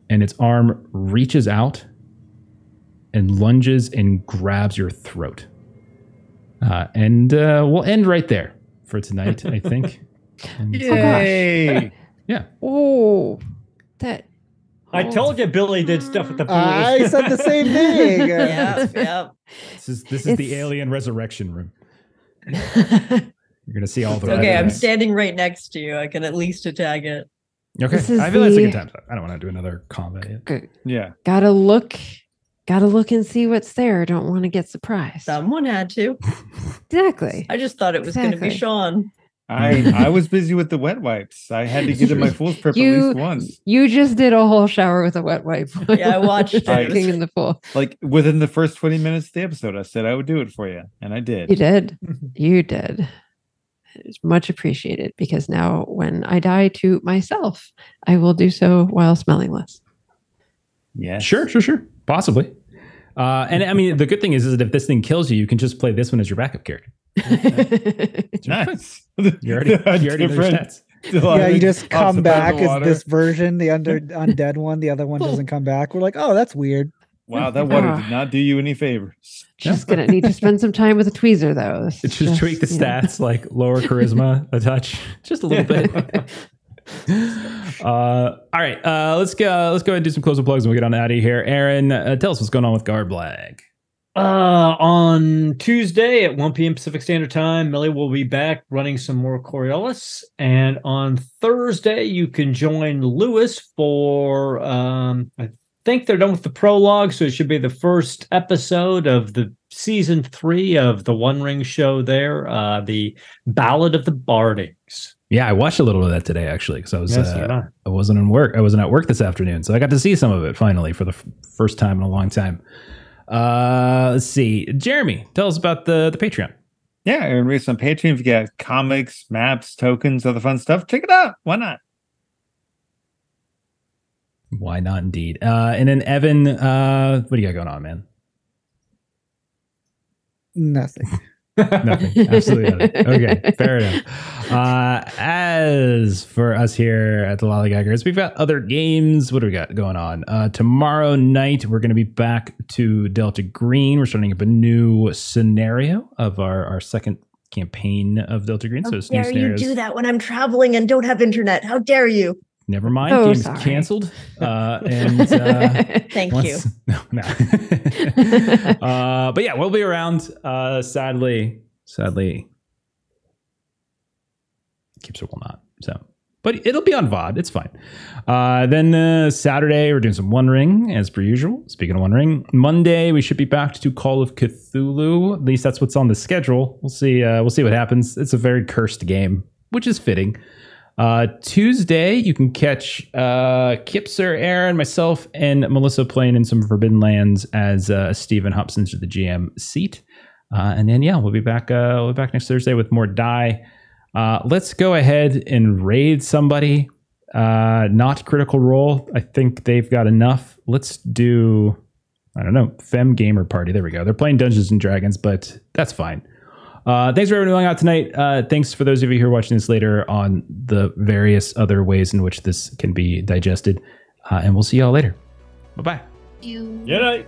and its arm reaches out and lunges and grabs your throat. Uh, and uh, we'll end right there for tonight, I (laughs) think. And- Yay! yeah. Oh, that. I told you Billy did stuff at the pool. I said the same thing. (laughs) yeah, yeah. This is this is the alien resurrection room. (laughs) You're gonna see all the. Okay, I'm standing right next to you. I can at least attack it. Okay, This is I feel that's a the- good time. I don't want to do another combat yet. Good. Yeah. Gotta look. Gotta look and see what's there. Don't want to get surprised. Someone had to. (laughs) Exactly. I just thought it was going to be Sean. I I was busy with the wet wipes. I had to get in my fool's prep at least once. You just did a whole shower with a wet wipe. (laughs) Yeah, I watched it. (laughs) I- Looking in the pool. Like within the first 20 minutes of the episode, I said I would do it for you. And I did. You did. did. (laughs) You did. It's much appreciated because now when I die to myself, I will do so while smelling less. Yeah. Sure, sure, sure, possibly. Uh, and I mean, the good thing is, is that if this thing kills you, you can just play this one as your backup character. (laughs) Nice. (laughs) You already, you already know Different (laughs) yeah, you just come back in as this version, the under undead one. The other one doesn't come back. We're like, oh, that's weird. Wow, that water Ah. did not do you any favors. Just gonna need to spend some time with a tweezer though. This It's is just tweak the you know. stats, like lower charisma a touch, just a little bit. uh, all right, uh, let's go. Let's go ahead and do some closing plugs, and we will get on out of here. Aaron, uh, tell us what's going on with Garblag. Uh, on Tuesday at 1 p.m. Pacific Standard Time, Millie will be back running some more Coriolis. And on Thursday, you can join Lewis for, um, I think they're done with the prologue. So it should be the first episode of the season three of the One Ring show there, uh, the Ballad of the Bardings. Yeah, I watched a little of that today actually because I was Yes, uh. I wasn't in work. I wasn't at work this afternoon, so I got to see some of it finally for the f- first time in a long time. Uh, let's see, Jeremy, tell us about the the Patreon. Yeah, Aaron Reese on Patreon. If you got comics, maps, tokens, other fun stuff, check it out. Why not? Why not, indeed. Uh, and then Evan, uh, what do you got going on, man? Nothing. (laughs) nothing. Absolutely nothing. Okay, fair enough. Uh, as for us here at the Lollygaggers, we've got other games. What do we got going on? Uh, tomorrow night, we're going to be back to Delta Green. We're starting up a new scenario of our, our second campaign of Delta Green. How so it's new dare you do that when I'm traveling and don't have internet? How dare you? Never mind. Oh, Game's sorry. canceled. Uh, (laughs) and uh, Thank you. (laughs) No, no. (laughs) uh, but yeah, we'll be around. Uh, sadly, sadly, Keeps will not. So, but it'll be on VOD. It's fine. Uh, then uh, Saturday we're doing some One Ring as per usual. Speaking of One Ring, Monday we should be back to Call of Cthulhu. At least that's what's on the schedule. We'll see. Uh, we'll see what happens. It's a very cursed game, which is fitting. Uh, Tuesday, you can catch uh, Kipser, Aaron, myself, and Melissa playing in some Forbidden Lands as uh, Stephen hops the GM seat. Uh, and then, yeah, we'll be back. Uh, we'll be back next Thursday with more die. Uh, let's go ahead and raid somebody. Uh, not critical role. I think they've got enough. Let's do. I don't know. Fem Gamer Party. There we go. They're playing Dungeons and Dragons, but that's fine. Uh, thanks for everyone going out tonight. Uh, thanks for those of you who are watching this later on the various other ways in which this can be digested. Uh, and we'll see y'all later. Bye bye. You. Good night.